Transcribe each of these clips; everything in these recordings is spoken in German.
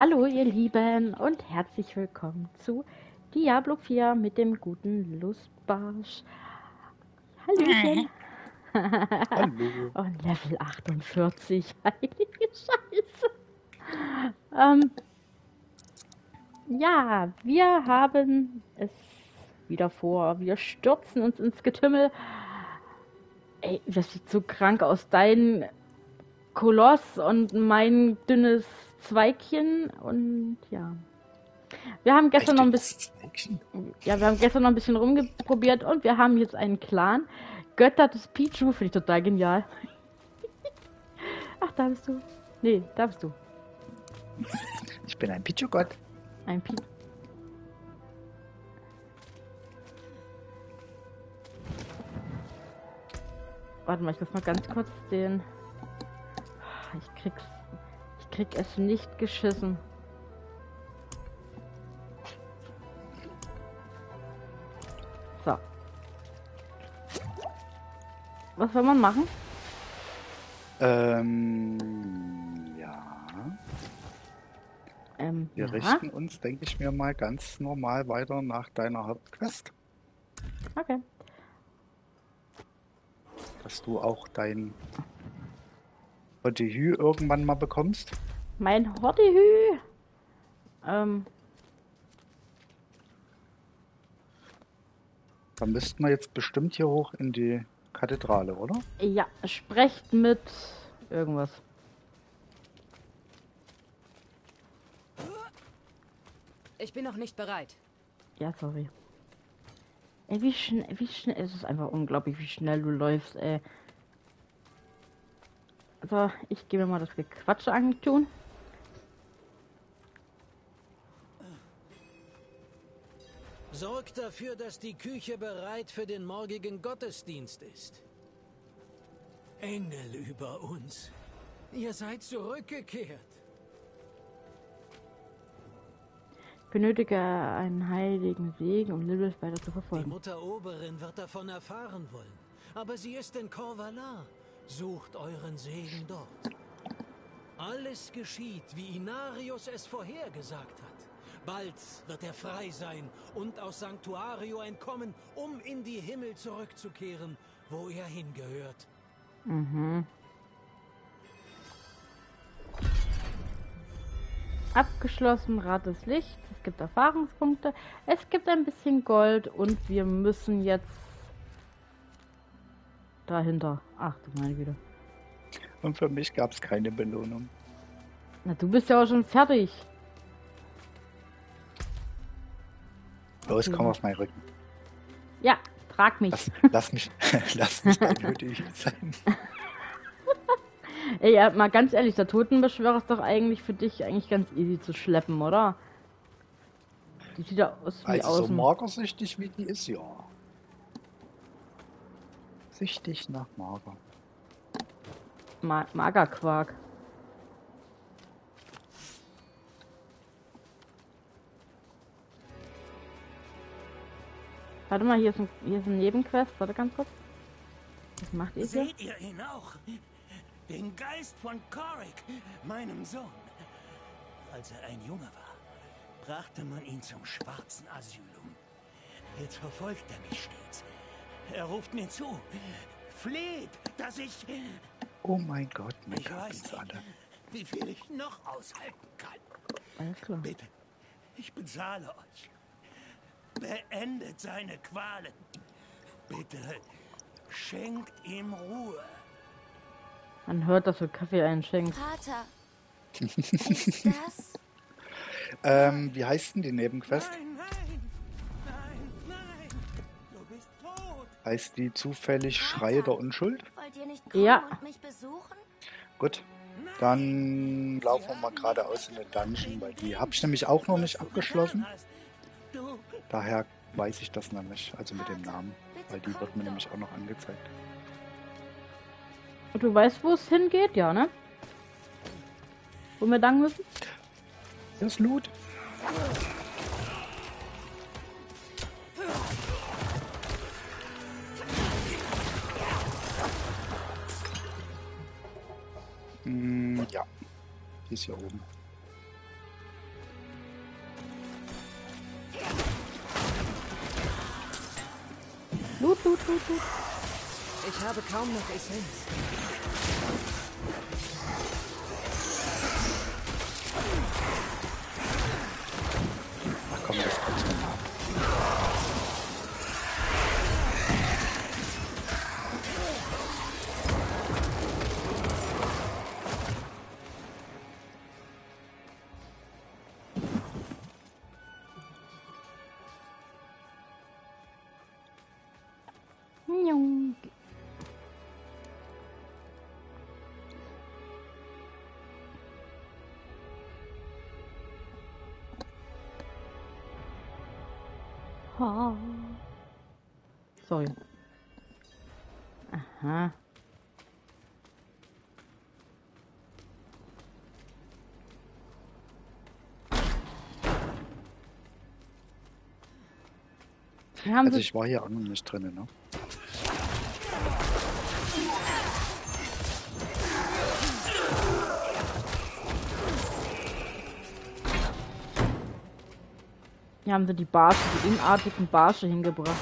Hallo ihr Lieben und herzlich willkommen zu Diablo 4 mit dem guten Lustbarsch. Hallöchen. Hallo. und Level 48. Heilige Scheiße. Ähm, ja, wir haben es wieder vor. Wir stürzen uns ins Getümmel. Ey, das sieht so krank aus. Dein Koloss und mein dünnes Zweigchen und ja. Wir haben gestern noch ein bisschen. Ja, wir haben gestern noch ein bisschen rumprobiert und wir haben jetzt einen Clan. Götter des Pichu, finde ich total genial. Ach, da bist du. Nee, da bist du. Ich bin ein Pichu-Gott. Ein Pi. Warte mal, ich muss mal ganz kurz den. Ich krieg's. Krieg es nicht geschissen. So. Was soll man machen? Ähm, ja. Ähm, Wir ja. richten uns, denke ich mir mal, ganz normal weiter nach deiner Hauptquest, Okay. dass du auch dein Hü irgendwann mal bekommst. Mein Hortihü. Ähm, Dann müssten wir jetzt bestimmt hier hoch in die Kathedrale, oder? ja, sprecht mit irgendwas. Ich bin noch nicht bereit. Ja, sorry. Ey, wie schnell, wie schnell, es ist einfach unglaublich, wie schnell du läufst, ey. So, ich mir mal das Gequatsche antun. Sorgt dafür, dass die Küche bereit für den morgigen Gottesdienst ist. Engel über uns. Ihr seid zurückgekehrt. Benötige einen heiligen Segen, um Lilith weiter zu Die verfolgen. Mutter Oberin wird davon erfahren wollen. Aber sie ist in Corvalar. Sucht euren Segen dort. Alles geschieht, wie Inarius es vorhergesagt hat. Bald wird er frei sein und aus Sanctuario entkommen, um in die Himmel zurückzukehren, wo er hingehört. Mhm. Abgeschlossen, Rat des Lichts. Es gibt Erfahrungspunkte. Es gibt ein bisschen Gold und wir müssen jetzt dahinter. Ach du meine Güte. Und für mich gab es keine Belohnung. Na, du bist ja auch schon fertig. Los, komm auf meinen Rücken. Ja, trag mich. Lass, lass mich, lass mich dein Hütte sein. Ey, ja, mal ganz ehrlich, der Totenbeschwörer ist doch eigentlich für dich eigentlich ganz easy zu schleppen, oder? Die sieht ja aus wie Also aus so magersüchtig wie die ist, ja. Süchtig nach Mager. Ma Magerquark. Warte mal, hier ist ein, hier ist ein Nebenquest. Warte ganz kurz. Was macht ihr hier? Seht ihr ihn auch? Den Geist von Korik, meinem Sohn. Als er ein Junge war, brachte man ihn zum schwarzen Asylum. Jetzt verfolgt er mich stets. Er ruft mir zu, fleht, dass ich... Oh mein Gott, mein Ich weiß uns nicht, alle. wie viel ich noch aushalten kann. Alles klar. Bitte, ich bezahle euch. Beendet seine Qualen. Bitte, schenkt ihm Ruhe. Man hört, dass du Kaffee einschenkst. Vater, ist das? Ähm, wie heißt denn die Nebenquest? Nein, Heißt die zufällig Schreie der Unschuld? Ja. Gut. Dann laufen wir mal geradeaus in den Dungeon, weil die habe ich nämlich auch noch nicht abgeschlossen. Daher weiß ich das nämlich, also mit dem Namen, weil die wird mir nämlich auch noch angezeigt. Und du weißt, wo es hingeht, ja, ne? Wo wir lang müssen? Ist Loot. Hm, ja, die ist hier oben. Loot, loot, loot, loot. Ich habe kaum noch Essenz. Also ich war hier auch noch nicht drin, ne? Hier haben sie die Barsche, die unartigen Barsche hingebracht.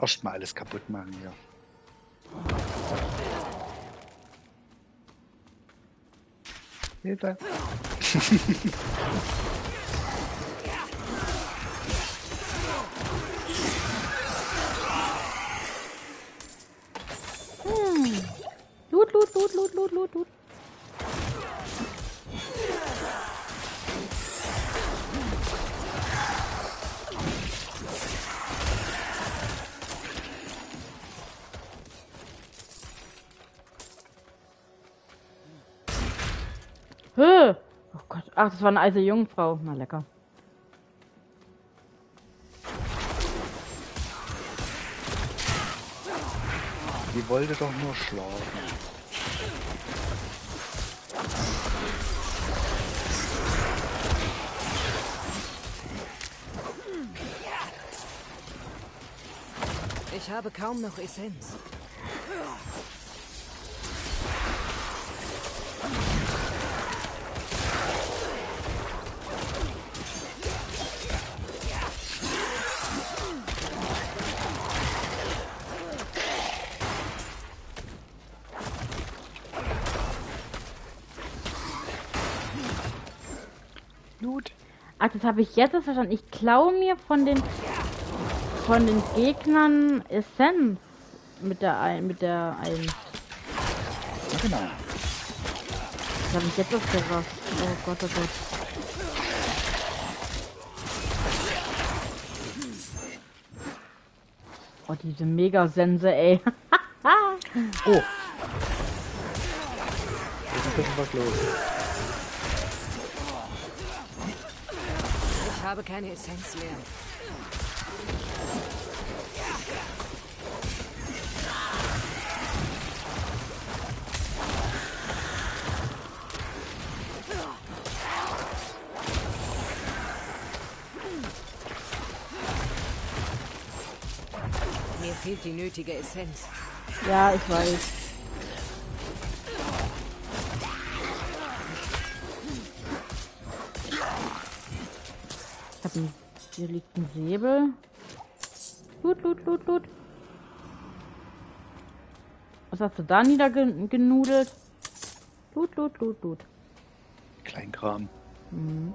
Erst mal alles kaputt machen hier. Hilfe. loot, loot, loot. Höh. Oh Gott. Ach, das war eine alte Jungfrau. Na lecker. Die wollte doch nur schlafen. Ich habe kaum noch Essenz. Loot. Ach, das habe ich jetzt erst verstanden. Ich klaue mir von den von den Gegnern Essenz mit der ein mit der ein. Ja, genau. Das habe ich jetzt erst gerafft. Oh Gott, oh Gott. Oh, diese Mega-Sense, ey. Oh. Ist ein bisschen was los. Ich habe keine Essenz mehr. Mir fehlt die nötige Essenz. Ja, ich weiß. Hier liegt ein Säbel. Loot, loot, loot, loot. Was hast du da niedergenudelt? Loot, loot, loot, loot. Kleinkram. Mm,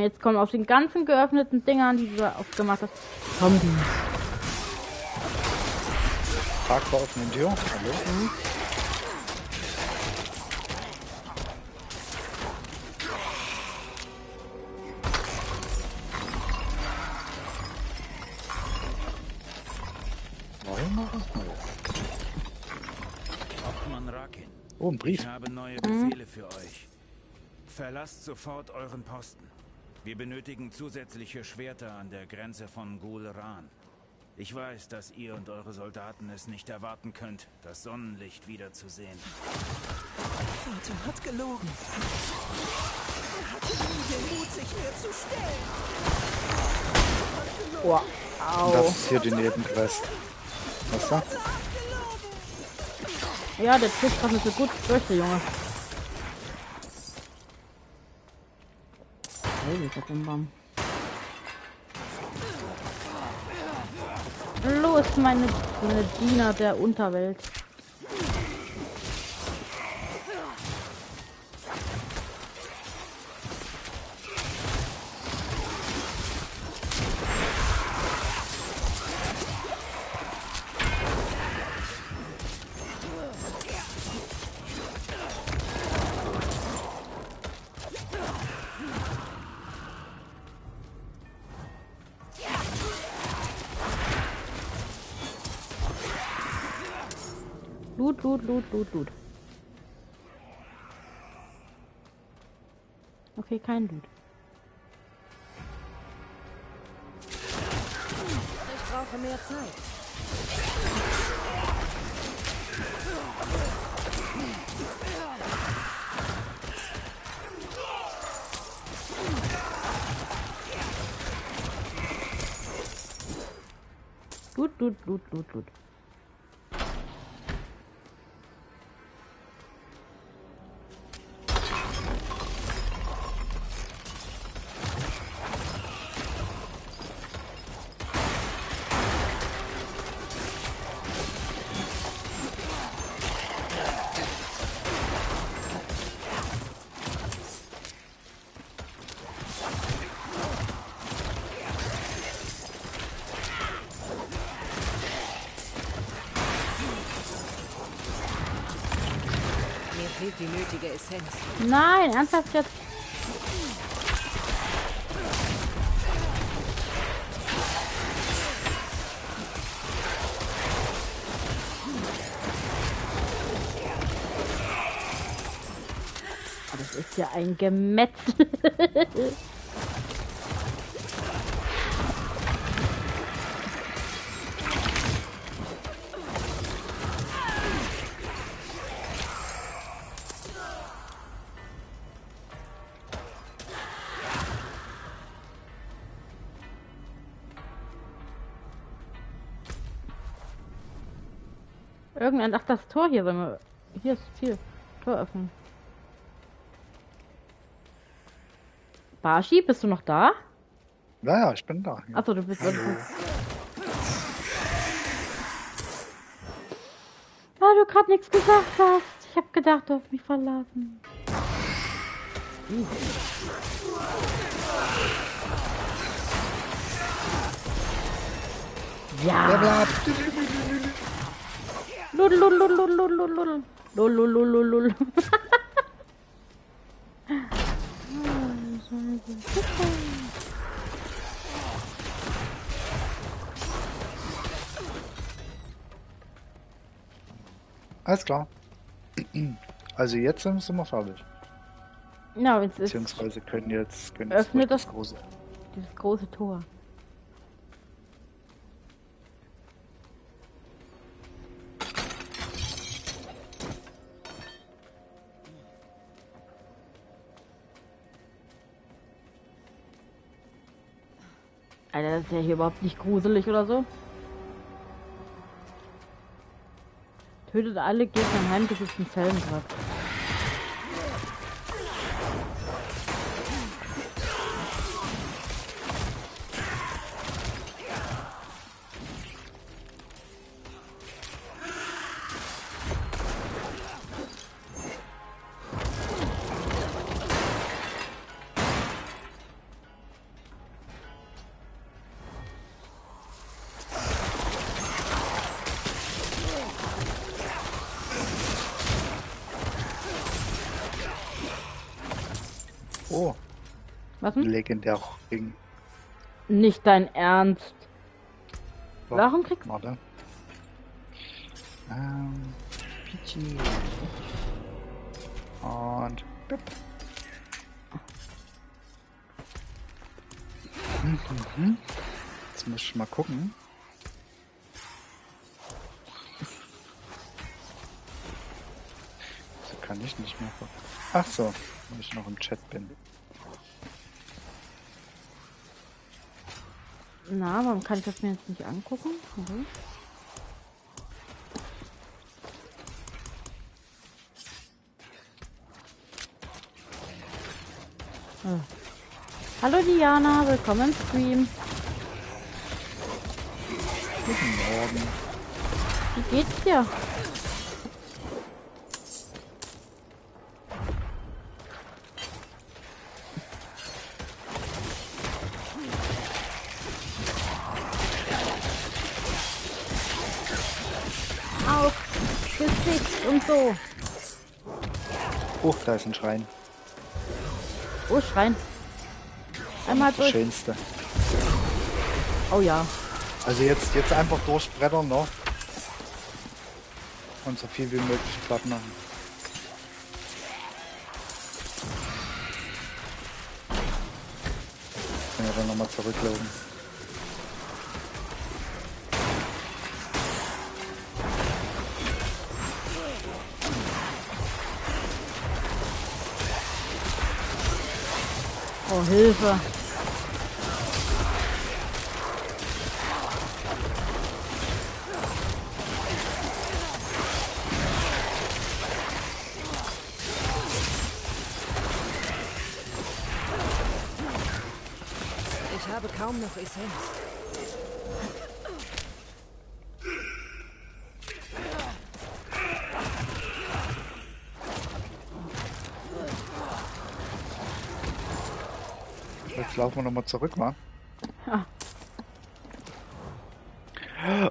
Jetzt kommen auf den ganzen geöffneten Dingern, die du aufgemacht hast, Zombies. Offenen Tür. Hallo? Wollen Oh, ein Brief. ich habe neue Befehle für euch. Verlasst sofort euren Posten. Wir benötigen zusätzliche Schwerter an der Grenze von Gulran. Ich weiß, dass ihr und eure Soldaten es nicht erwarten könnt, das Sonnenlicht wiederzusehen. Vater hat gelogen. Er hatte nie den Mut, sich mir zu stellen. Und das ist hier die Nebenquest. Was da? Ja, der Tisch kommt nicht so gut durch, der Junge. Heiliger Bimbam. Los, meine, meine Diener der Unterwelt. Loot, Loot, Loot. Okay, kein Loot. Ich brauche mehr Zeit. Loot, Loot, Loot, Loot, Loot. Nein, ernsthaft jetzt? Das ist ja ein Gemetzel. Tor hier, wenn wir, hier ist viel. Tor öffnen. Bashi, bist du noch da? Ja, ja, ich bin da. Ja. Achso, du bist irgendwo. Weil du gerade nichts gesagt hast. Ich hab gedacht, du hast mich verlassen. Ja. Bla, bla. Lul, lul, lul, lul, lul, lul, lul. Lul, lul, lul, lul, lul. Alles klar. Also jetzt sind wir fertig. Ja, ist Beziehungsweise können jetzt, können jetzt ruhig das- große. dieses große Tor. Das ist ja hier überhaupt nicht gruselig oder so. Tötet alle Gegner im heimgesetzten Zellentrag. Legendärer Ring. Nicht dein Ernst. So, Warum kriegst Warte. Ähm, Peachy. Und. Bip. Mhm. Jetzt muss ich mal gucken. So kann ich nicht mehr gucken. Ach so, weil ich noch im Chat bin. Na, warum kann ich das mir jetzt nicht angucken? Mhm. Hallo Diana, willkommen im Stream. Guten Morgen. Wie geht's dir? So. Oh, da ist ein Schrein. Oh, Schrein. Einmal durch. Schönste. Oh ja. Also jetzt, jetzt einfach durchbrettern, ne? Und so viel wie möglich platt machen. Können wir dann nochmal zurücklaufen. Oh, Hilfe. Ich habe kaum noch Essenz. Laufen wir nochmal zurück, wa? Ja.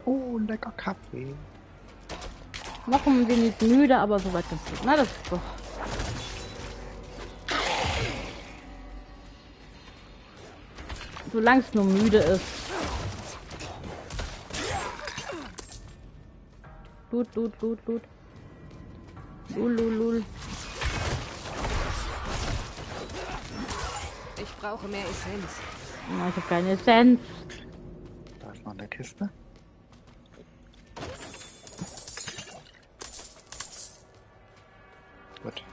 Oh, lecker Kaffee. Noch ein wenig müde, aber soweit ganz gut. Na, das ist doch. Solange es nur müde ist. Lut, lut, lut, lut. Lul, lul, lul. Brauche mehr Essenz. Ich habe keine Essenz. Da ist noch eine Kiste. Gut.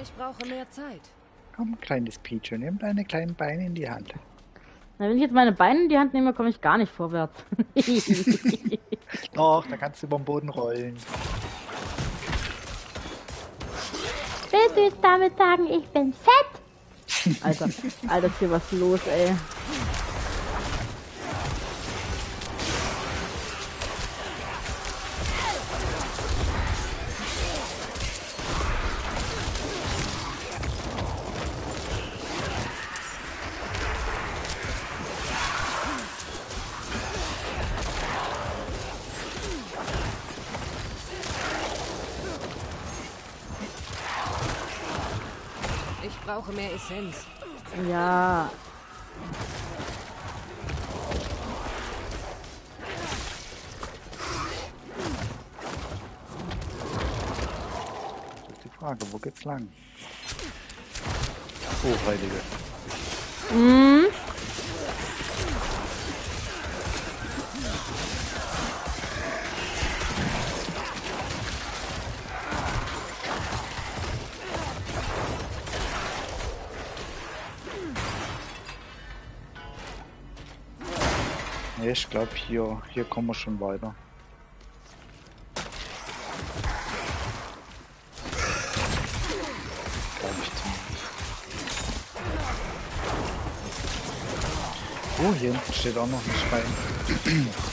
Ich brauche mehr Zeit. Komm, kleines Peach, nimm deine kleinen Beine in die Hand. Na, wenn ich jetzt meine Beine in die Hand nehme, komme ich gar nicht vorwärts. Doch, da kannst du über den Boden rollen. Willst du jetzt damit sagen, ich bin fett? Alter, Alter, ist hier was los, ey. Brauche mehr Essenz. Ja. Das ist die Frage, wo geht's lang? Oh, Heilige. Mhm. Nee, ich glaube hier, hier kommen wir schon weiter. Oh, hier hinten steht auch noch ein Schrein.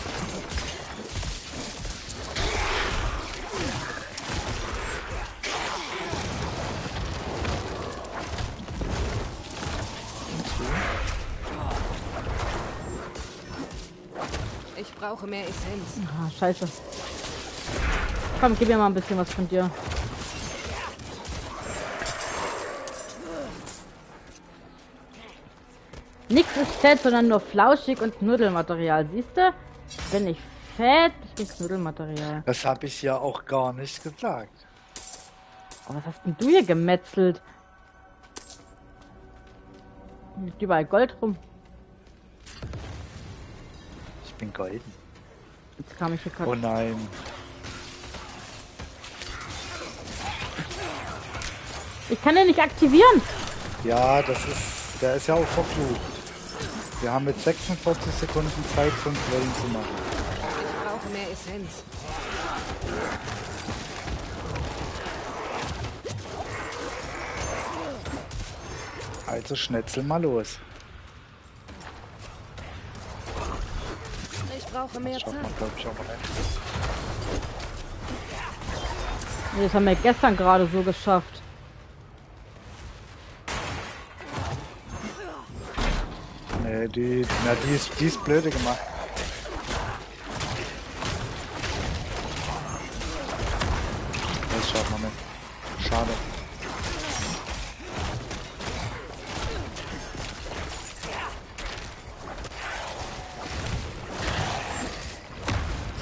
Brauche mehr Essenz. Ah, scheiße. Komm, gib mir mal ein bisschen was von dir. Nix ist fett, sondern nur flauschig und Knuddelmaterial. Siehst du? Ich bin nicht fett, ich bin Knuddelmaterial. Das habe ich ja auch gar nicht gesagt. Aber was hast denn du hier gemetzelt? Überall Gold rum. Ich bin golden. Jetzt kam ich hier gerade. Oh nein. Ich kann den nicht aktivieren. Ja, das ist, der ist ja auch verflucht. Wir haben jetzt 46 Sekunden Zeit, fünf Wellen zu machen. Ich brauche Essenz. Also schnetzel mal los. Zeit. Nee, Das haben wir gestern gerade so geschafft. Nee, die, na, die ist, die ist blöde gemacht. Das schaut man nicht. Schade.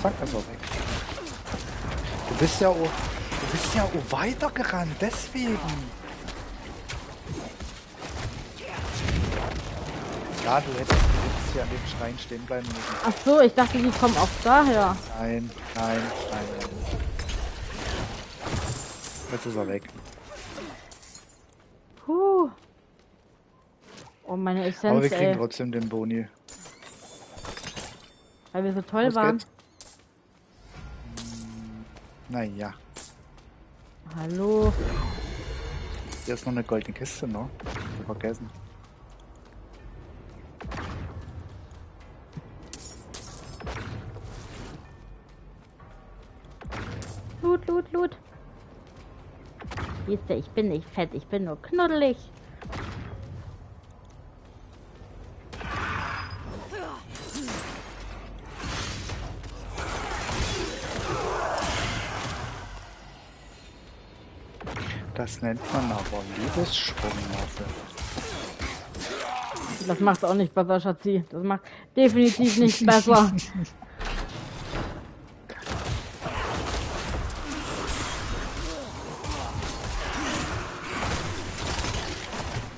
Zack, ist er weg. Du bist ja, auch- du bist ja auch weitergerannt, deswegen. Ja, du hättest, hättest hier an dem Schrein stehen bleiben müssen. Ach so, ich dachte, die kommen auch daher. Nein, nein, nein, nein. Jetzt ist er weg. Puh. Oh, meine Aber Essenz, wir kriegen ey. trotzdem den Boni. Weil wir so toll Los waren. geht's. Naja, Hallo. hier ist noch eine goldene Kiste, ne? Vergessen. Loot, Loot, Loot. Siehst du, ich bin nicht fett, ich bin nur knuddelig. Nennt man aber Liebesschwungmasse. Das macht's auch nicht besser, Schatzi. Das macht definitiv nicht besser.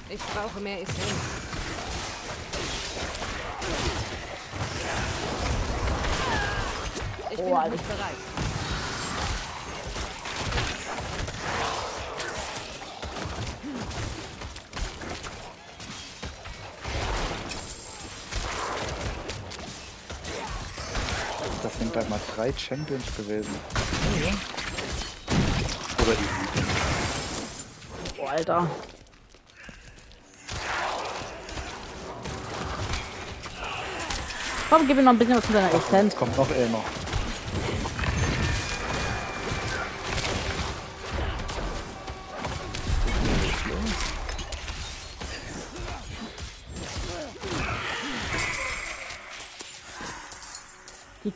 Ich brauche mehr Essenz. Ich bin Oh, bereit. Drei Champions gewesen. Oder die Oh, Alter. Komm, gib mir noch ein bisschen was von deiner Essenz. Kommt noch einer.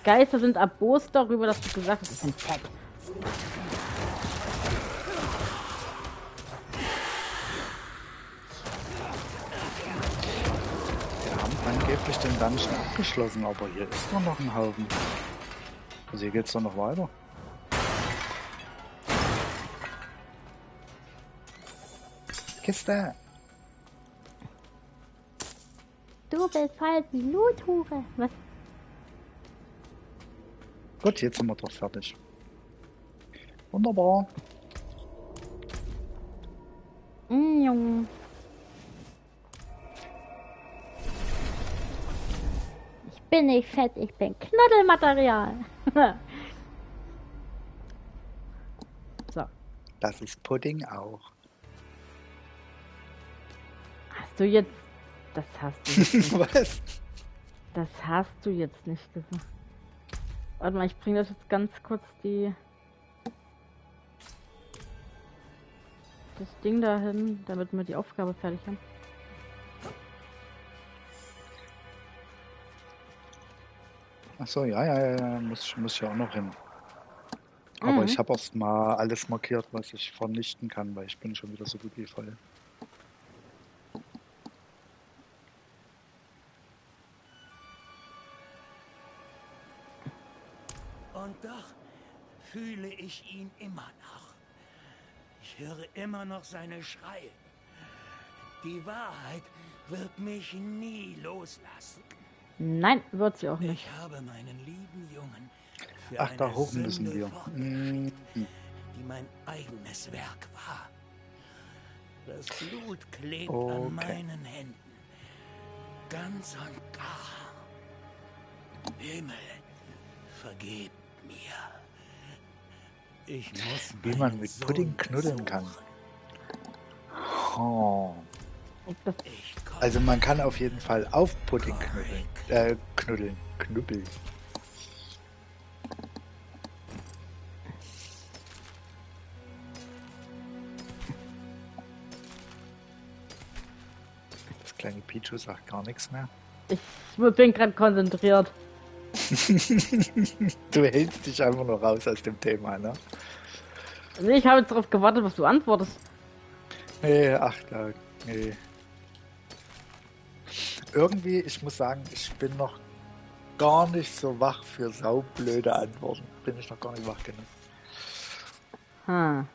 Geister sind erbost darüber, dass du gesagt hast, ich bin fett. Wir haben angeblich den Dungeon abgeschlossen, aber hier ist doch noch ein Haufen. Also hier geht's doch noch weiter. Kiste. Du bist halt die Loothure. Was? Gut, jetzt sind wir doch fertig. Wunderbar. Mm. Ich bin nicht fett, ich bin Knuddelmaterial. so, Das ist Pudding auch. hast du jetzt. Das hast du nicht. Was? Das hast du jetzt nicht gesagt. Warte mal, ich bringe das jetzt ganz kurz die. Das Ding dahin, damit wir die Aufgabe fertig haben. Ach so, ja, ja, ja, muss, muss ich ja auch noch hin. Aber Mhm. ich habe erst mal alles markiert, was ich vernichten kann, weil ich bin schon wieder so gut wie voll. Ich ihn immer noch. Ich höre immer noch seine Schreie. Die Wahrheit wird mich nie loslassen. Nein, wird sie auch nicht. Ich habe meinen lieben Jungen für Ach, da hoch müssen wir. fortgeschickt, Mhm. die mein eigenes Werk war. Das Blut klebt Okay. an meinen Händen. Ganz und gar. Himmel, vergebt mir. Ich muss Wie man mit Sohn Pudding knuddeln kann. Oh. Also man kann auf jeden Fall auf Pudding knuddeln. Äh, knuddeln. Knubbeln. Das kleine Pichu sagt gar nichts mehr. ich bin gerade konzentriert. Du hältst dich einfach nur raus aus dem Thema, ne? Also ich habe jetzt darauf gewartet, was du antwortest. Nee, ach da, nee. Irgendwie, ich muss sagen, ich bin noch gar nicht so wach für saublöde Antworten. Bin ich noch gar nicht wach genug. Hm.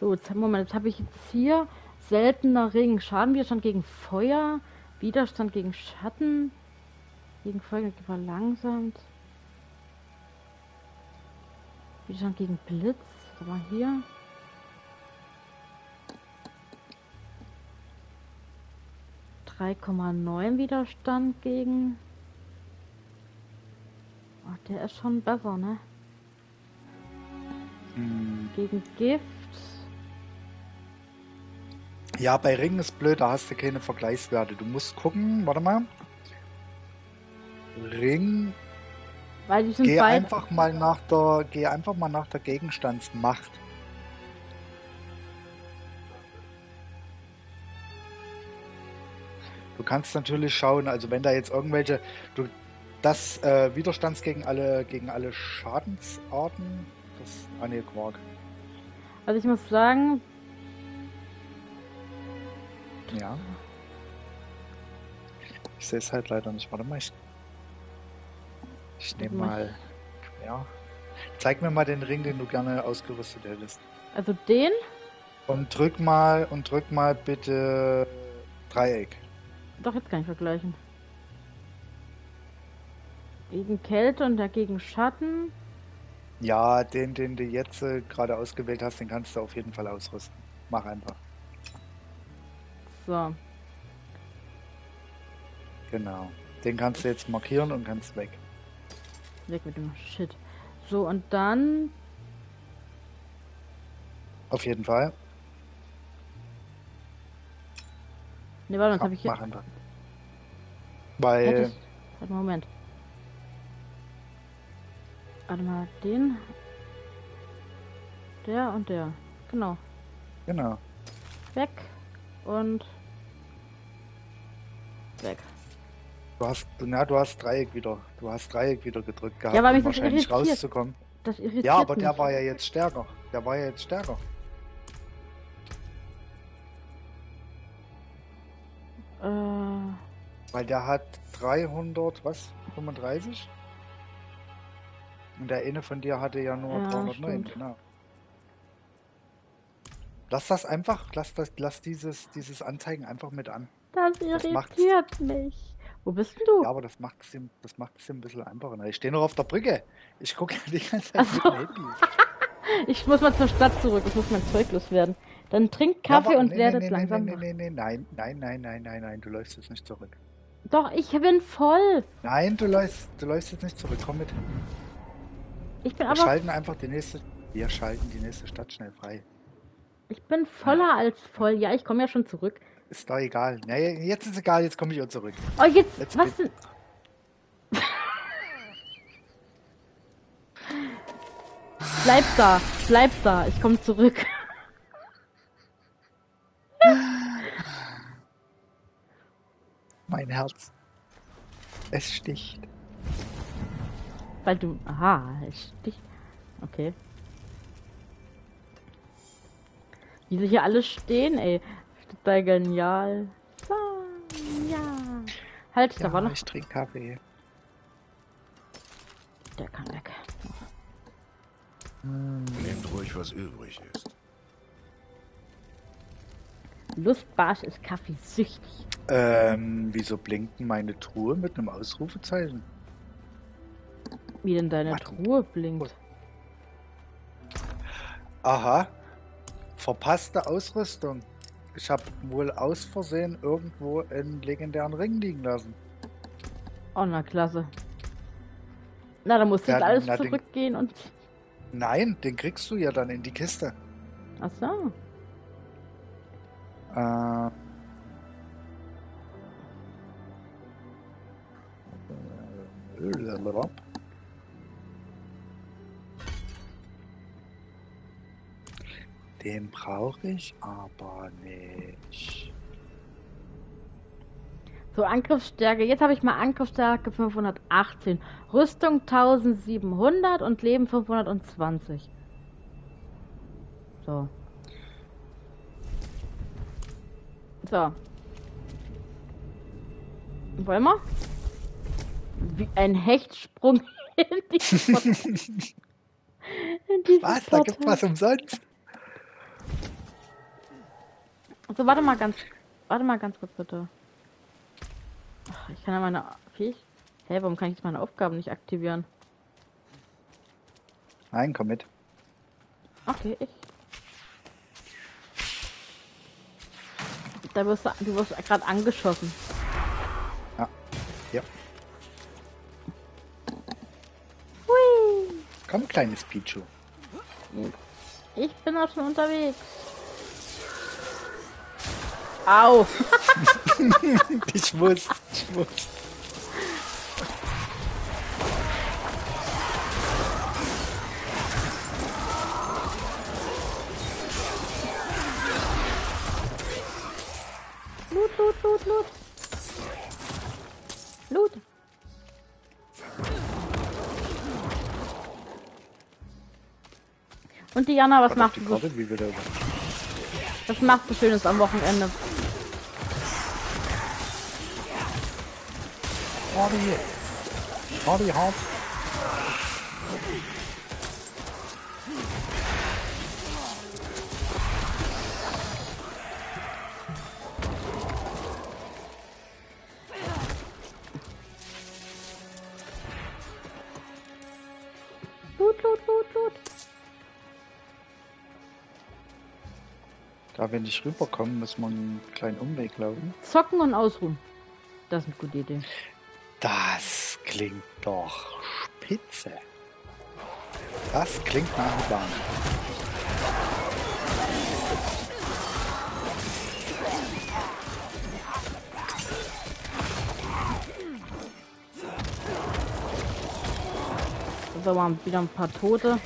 So, jetzt, Moment, jetzt habe ich jetzt hier seltener Ring. Schadenwiderstand gegen Feuer, Widerstand gegen Schatten, gegen Feuer verlangsamt. Widerstand gegen Blitz. Haben wir hier? Drei Komma neun Widerstand gegen. Ach, der ist schon besser, ne? Hm. Gegen Gift. Ja, bei Ringen ist blöd, da hast du keine Vergleichswerte. Du musst gucken, warte mal. Ring, Weil geh beide. einfach mal nach der, geh einfach mal nach der Gegenstandsmacht. Du kannst natürlich schauen, also wenn da jetzt irgendwelche, du, das äh, Widerstands gegen alle, gegen alle Schadensarten, das, ah nee, Quark. Also ich muss sagen, Ja. Ich sehe es halt leider nicht. Warte mal, ich, ich nehme mal. Ja. Zeig mir mal den Ring, den du gerne ausgerüstet hättest. also den, Und drück mal und drück mal bitte Dreieck. doch jetzt kann ich vergleichen. Gegen Kälte und dagegen Schatten. Ja, den, den du jetzt äh, gerade ausgewählt hast, den kannst du auf jeden Fall ausrüsten. Mach einfach. So. Genau. Den kannst du jetzt markieren und kannst weg. Weg mit dem Shit. So, und dann. Auf jeden Fall. Ne, warte, Ja, habe ich hier? mach einfach. Hätte Weil, ich- Warte, Moment. Warte mal, den. Der und der. Genau. genau. Weg und. Weg. Du hast, na, du hast Dreieck wieder. Du hast Dreieck wieder gedrückt gehabt, Ja, weil um das wahrscheinlich irritiert. rauszukommen. Das irritiert Ja, aber der mich. war ja jetzt stärker. Der war ja jetzt stärker. Äh, Weil der hat 300, was? 35? Und der eine von dir hatte ja nur Ja, 309, stimmt. genau. Lass das einfach, lass das, lass dieses, dieses Anzeigen einfach mit an. das irritiert mich. Wo bist denn du? Ja, aber das macht es ihm, das macht es ihm ein bisschen einfacher. Ich stehe noch auf der Brücke. Ich gucke die ganze Zeit mit dem Handy. Ich muss mal zur Stadt zurück. Ich muss mein Zeug loswerden. Dann trink Ja, Kaffee wa- und nee, werdet nee, nee, langsam. Nee, nee, nee, nein, nein, nein, nein, nein, nein, du läufst jetzt nicht zurück. Doch, ich bin voll. Nein, du läufst, du läufst jetzt nicht zurück. Komm mit. Ich bin Wir aber. schalten einfach die nächste. Wir schalten die nächste Stadt schnell frei. Ich bin voller als voll. Ja, ich komme ja schon zurück. Ist doch egal. Nee, jetzt ist egal, jetzt komme ich auch zurück. Oh, jetzt. Let's was denn? Bleib da, bleib da, ich komme zurück. Mein Herz. Es sticht. Weil du. Aha, ich dich. Okay. Wie sie hier alle stehen, ey. Total genial. So, ja. Halt, da war Ja, noch. ich trinke Kaffee. Der kann weg. Nehmt ruhig, was übrig ist. Lustbarsch ist kaffeesüchtig. Ähm, wieso blinkt denn meine Truhe mit einem Ausrufezeichen? Wie denn deine Warte. Truhe blinkt. Aha. Verpasste Ausrüstung. Ich habe wohl aus Versehen irgendwo einen legendären Ring liegen lassen. Oh, na klasse. Na, dann musst du Ja, alles na, den- zurückgehen und. Nein, den kriegst du ja dann in die Kiste. Ach so. Äh, Den brauche ich aber nicht. So, Angriffsstärke. Jetzt habe ich mal Angriffsstärke 518. Rüstung 1700 und Leben 520. So. So. Wollen wir? Wie ein Hechtsprung in die Was? Da gibt was umsonst? Also warte mal ganz, warte mal ganz kurz bitte. Ach, ich kann ja meine Fähig. Hä, warum kann ich jetzt meine Aufgaben nicht aktivieren? Nein, komm mit. Okay, ich. Da wirst du, du wirst gerade angeschossen. Ja. Ja. Hui! Komm, kleines Pichu. Ich bin auch schon unterwegs. Au! Ich wusste, ich wusste. Loot, loot, loot, loot. Loot. Und Diana, was machst du? so- Was machst du Schönes am Wochenende? Loot, loot, loot. Da wir nicht rüberkommen, müssen wir einen kleinen Umweg laufen. Zocken und ausruhen. Das ist eine gute Idee. Das klingt doch spitze. Das klingt nach einem Plan. Da waren wieder ein paar Tote.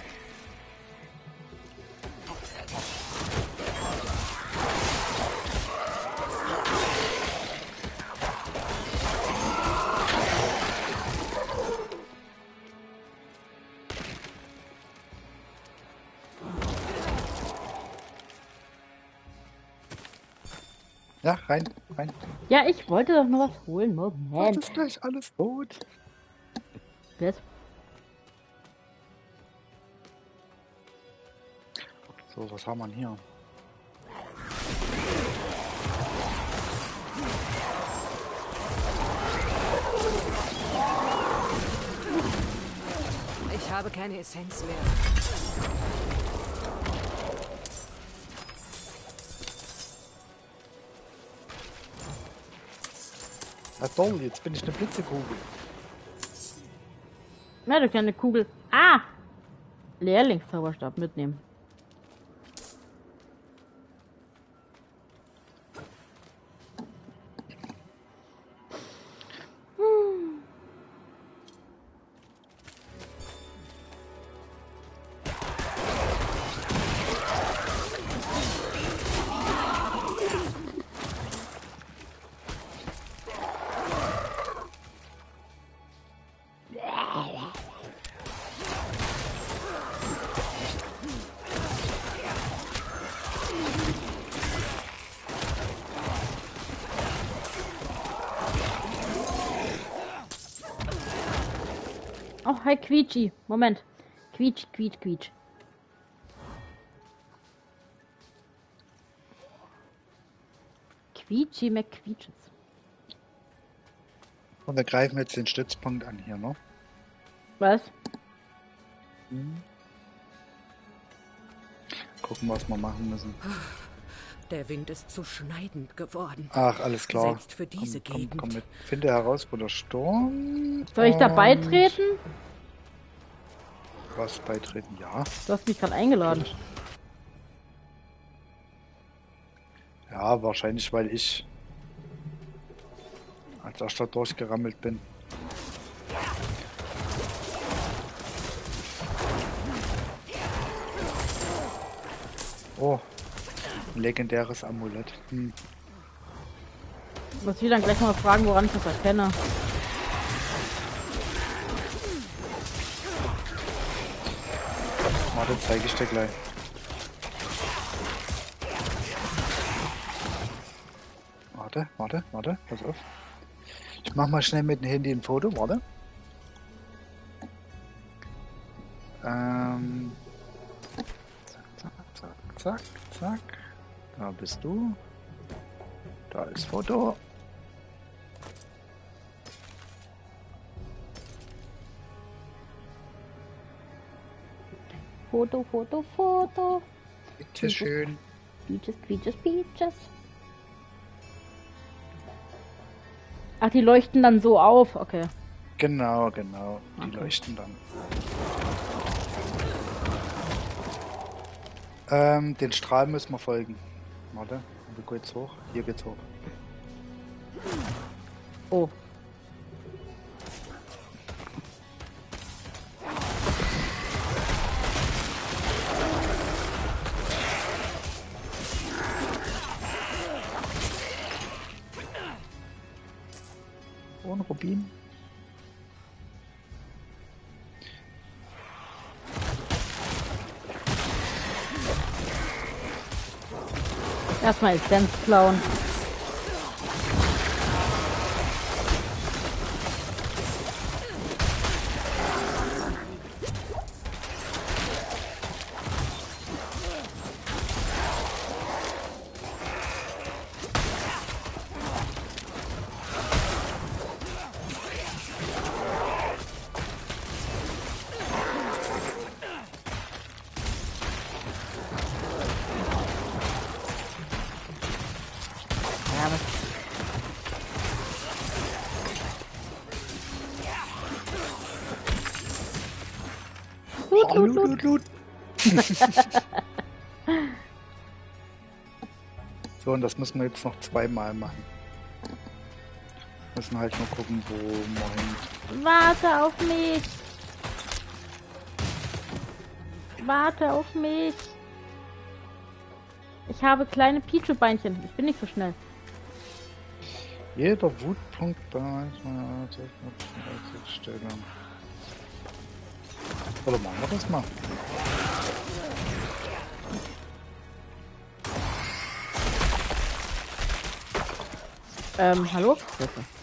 Ja, ich wollte doch nur was holen. Das Moment. ist gleich alles tot. Was? So, was haben wir denn hier? Ich habe keine Essenz mehr. Na toll, jetzt bin ich eine Blitzekugel. Na, du kleine Kugel. Ah! Lehrlingszauberstab mitnehmen. Oh, hi Quietschi. Moment. Quietsch, quietsch, quietsch. Quietschi McQueaches. Und wir greifen jetzt den Stützpunkt an hier, ne? Was? Gucken, was wir machen müssen. Der Wind ist zu schneidend geworden. Ach, alles klar. Selbst für diese komm, komm, Gegend. komm mit. Finde heraus, wo der Sturm. Soll ich da und- beitreten? Was beitreten? Ja. Du hast mich gerade eingeladen. Ja, wahrscheinlich, weil ich als erster durchgerammelt bin. Oh, legendäres Amulett. Hm. Muss ich dann gleich mal fragen, woran ich das erkenne. Warte, zeige ich dir gleich. Warte, warte, warte, pass auf. Ich mach mal schnell mit dem Handy ein Foto, warte. Ähm. Zack, zack, zack, zack, zack. Da bist du. Da ist Foto. Foto, Foto, Foto. Bitte schön. Peaches, Peaches, Peaches. Ach, die leuchten dann so auf. Okay. Genau, genau. Die Okay. leuchten dann. Ähm, den Strahl müssen wir folgen. Warte, wo geht's hoch? Hier geht's hoch. Oh. Erstmal Essenz klauen. Ja, was Lut, lut, lut, lut. so, und das müssen wir jetzt noch zweimal machen. Müssen halt nur gucken, wo hin. Warte auf mich. Warte auf mich. Ich habe kleine Pichu-Beinchen. Ich bin nicht so schnell. Jeder Wutpunkt bei meiner Stellung. Oder machen wir das mal? Ähm, hallo? Bitte.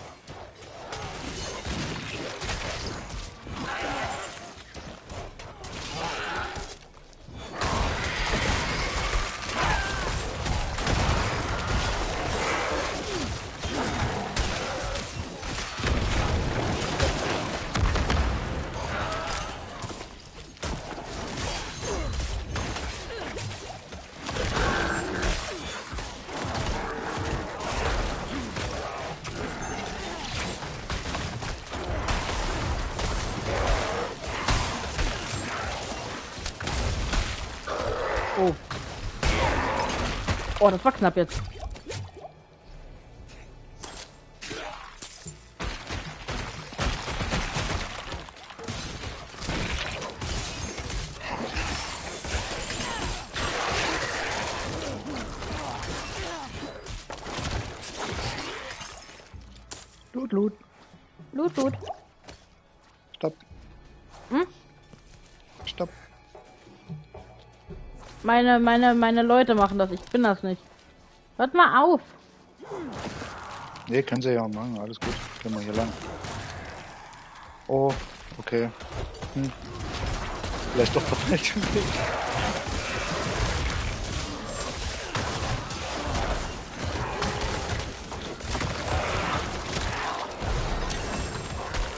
Oh, das war knapp jetzt. Meine, meine, meine Leute machen das. Ich bin das nicht. Hört mal auf. Nee, können sie ja auch machen. Alles gut. Gehen wir hier lang. Oh, okay. Hm. Vielleicht doch der falsche Weg.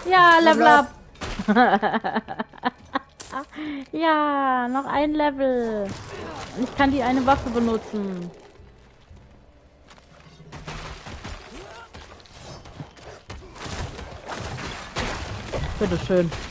Ja, up. ja, noch ein Level. Ich kann die eine Waffe benutzen. Bitteschön. schön.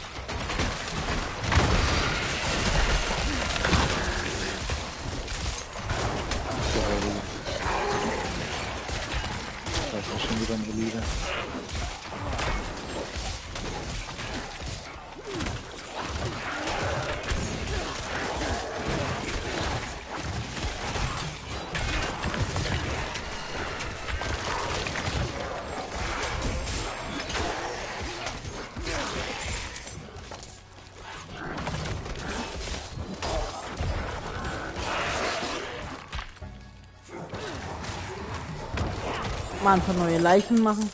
Mal ein paar neue Leichen machen.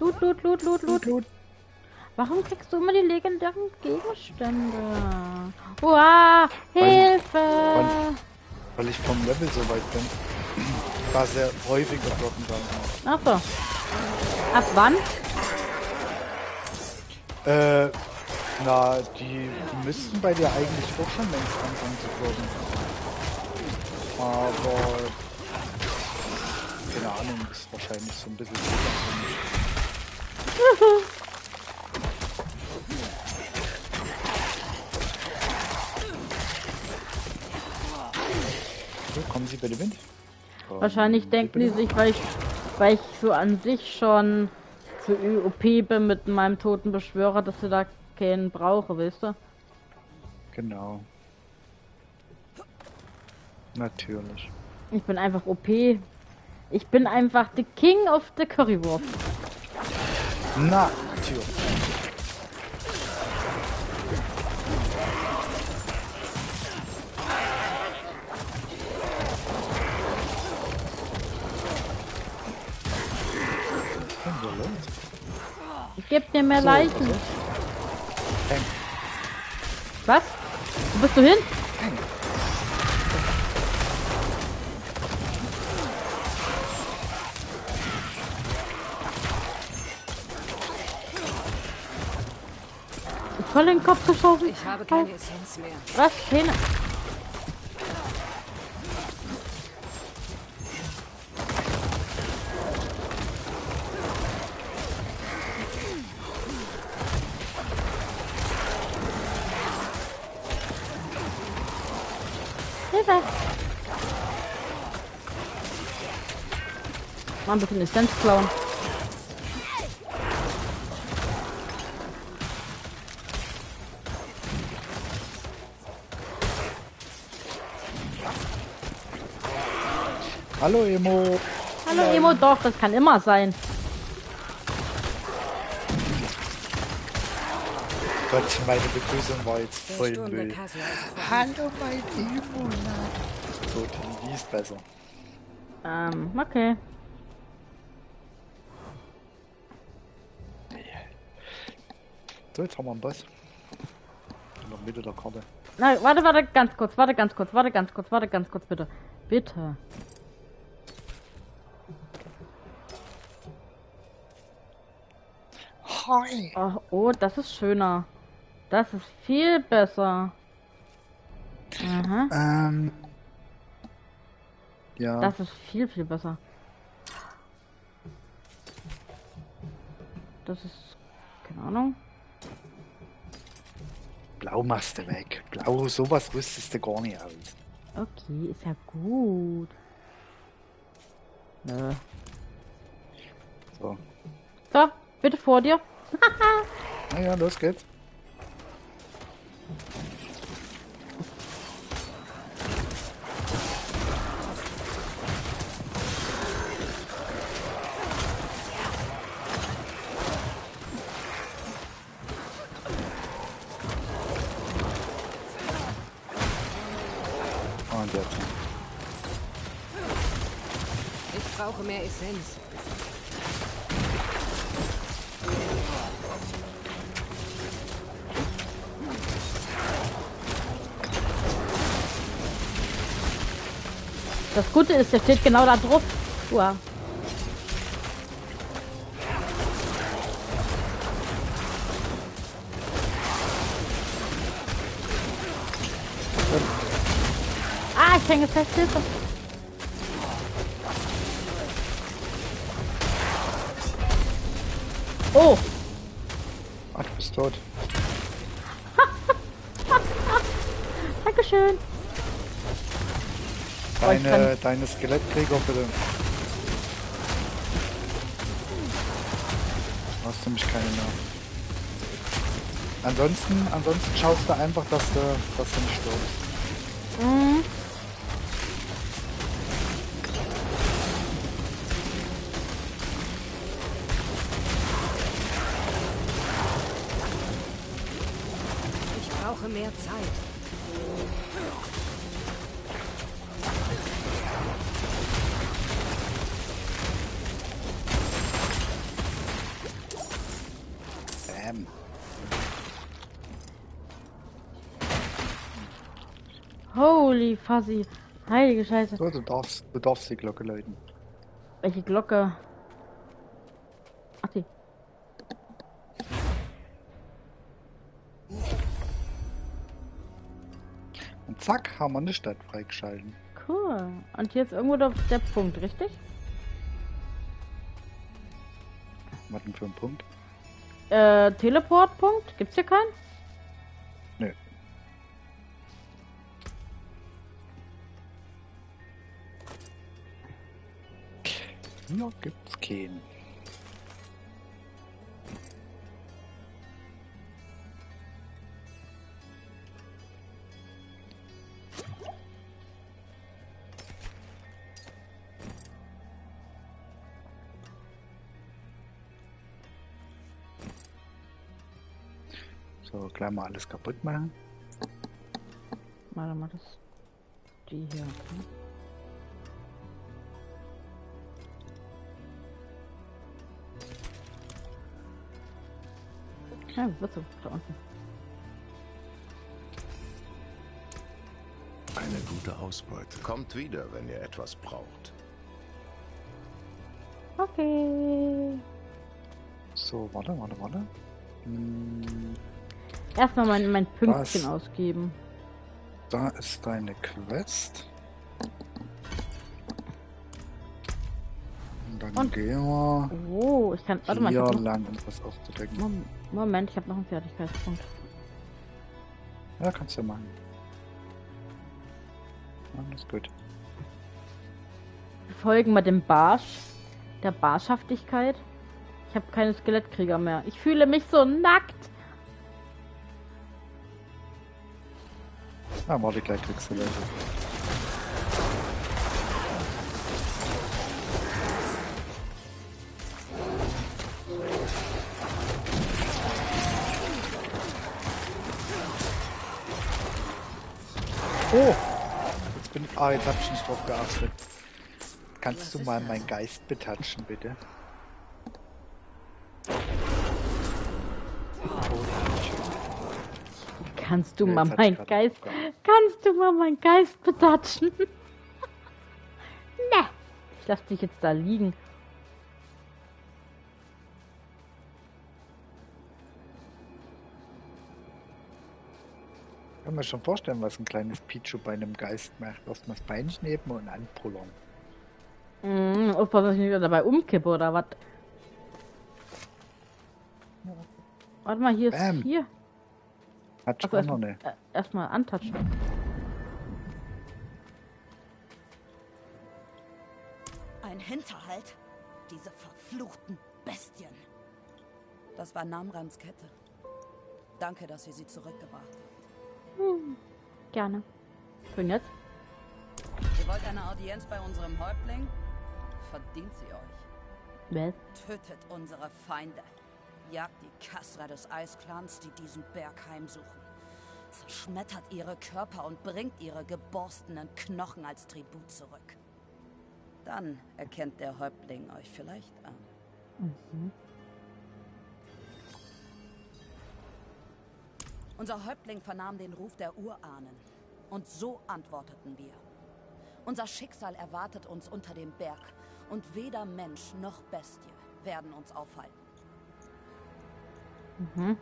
Loot, loot, loot, loot, loot, loot. Warum kriegst du immer die legendären Gegenstände? Uah, Hilfe! Weil ich vom Level so weit bin. Da sehr häufiger droppen dann. Ach so. Ab wann? Äh, na, die, die müssten bei dir eigentlich auch schon längst anfangen zu droppen. Aber Ahnung, ist wahrscheinlich so ein bisschen. So, kommen Sie bitte mit. Kommen Wahrscheinlich denken die sich, weil ich, weil ich so an sich schon zu OP bin mit meinem toten Beschwörer, dass sie da keinen brauche, weißt du? Genau. Natürlich. Ich bin einfach OP. Ich bin einfach the King of the Currywurst. Denn so los? Gib mir mehr So, Leichen. Bang. Was? Wo bist du hin? Voll in den Kopf geschossen. Ich habe keine Essenz mehr. Was? Hähne? Hilfe! Mal ein bisschen Essenz klauen. Hallo Emo. Hallo Emo, doch, das kann immer sein. Gott, meine Begrüßung war jetzt voll Müll. Hallo mein Emo. So, die ist besser. Ähm, okay. So, jetzt haben wir einen Boss. In der Mitte der Karte. Nein, warte, warte, ganz kurz, warte, ganz kurz, warte, ganz kurz, warte, ganz kurz, bitte. Bitte. Hi. Oh, oh, das ist schöner. Das ist viel besser. Aha, Ähm. Ja. das ist viel, viel besser. Das ist, keine Ahnung. Blau machst du weg. Blau, sowas wusstest du gar nicht aus. Okay, ist ja gut. Nö. So. So, bitte vor dir. Naja, los geht's. Und jetzt. Ich brauche mehr Essenz. Das Gute ist, der steht genau da drauf. Wow. Ah, ich hänge fest, Hilfe. Oh. tot. Oh, Deine, deine Skelettkrieger bitte. Hast du mich keine mehr. Ansonsten, ansonsten schaust du einfach, dass du, dass du nicht stirbst. Holy Fuzzy. Heilige Scheiße. So, du darfst, du darfst die Glocke läuten. Welche Glocke? Ach die. Und zack, haben wir eine Stadt freigeschalten. Cool. Und ist irgendwo der, der Punkt, richtig? Was denn für ein Punkt? Äh, Teleportpunkt? Gibt's hier keinen? Hier gibt's keinen. So, gleich mal alles kaputt machen. Warte mal, das. Die hier. Okay. Ja, was so, da unten. Eine gute Ausbeute. Kommt wieder, wenn ihr etwas braucht. Okay. So, warte, warte, warte. Hm, Erstmal mein, mein Pünktchen Was? ausgeben. da ist deine Quest. Und gehen wir Oh, ich kann. Warte mal, ich hab lang, um das aufzudecken. Mom- Moment, ich habe noch einen Fertigkeitspunkt. Ja, kannst du ja machen. Alles gut. Wir folgen mal dem Barsch. Der Barschhaftigkeit. Ich habe keine Skelettkrieger mehr. Ich fühle mich so nackt. Ah, warte, gleich kriegst du welche. Oh! Jetzt bin ich. Ah, jetzt hab ich nicht drauf geachtet. Kannst du mal meinen Geist betatschen, bitte? Kannst du Ja, mal jetzt hatte ich mein grad Geist. Kannst du mal meinen Geist betatschen? ne. Ich lass dich jetzt da liegen. Mir schon vorstellen, was ein kleines Pichu bei einem Geist macht. Erstmal das Beinchen heben und anpullern. Mm, aufpassen, dass ich nicht wieder dabei umkippe oder was. Warte mal, hier ist Bam. hier. Hat schon noch erstmal ne. äh, erstmal antatschen. Ein Hinterhalt? Diese verfluchten Bestien. Das war Namrans Kette. Danke, dass ihr sie zurückgebracht habt. Gerne. Und jetzt? Ihr wollt eine Audienz bei unserem Häuptling? Verdient sie euch. Was? Tötet unsere Feinde. Jagt die Kasra des Eisklans, die diesen Berg heimsuchen. Zerschmettert ihre Körper und bringt ihre geborstenen Knochen als Tribut zurück. Dann erkennt der Häuptling euch vielleicht an. Unser Häuptling vernahm den Ruf der Urahnen. Und so antworteten wir. Unser Schicksal erwartet uns unter dem Berg. Und weder Mensch noch Bestie werden uns aufhalten. Mhm.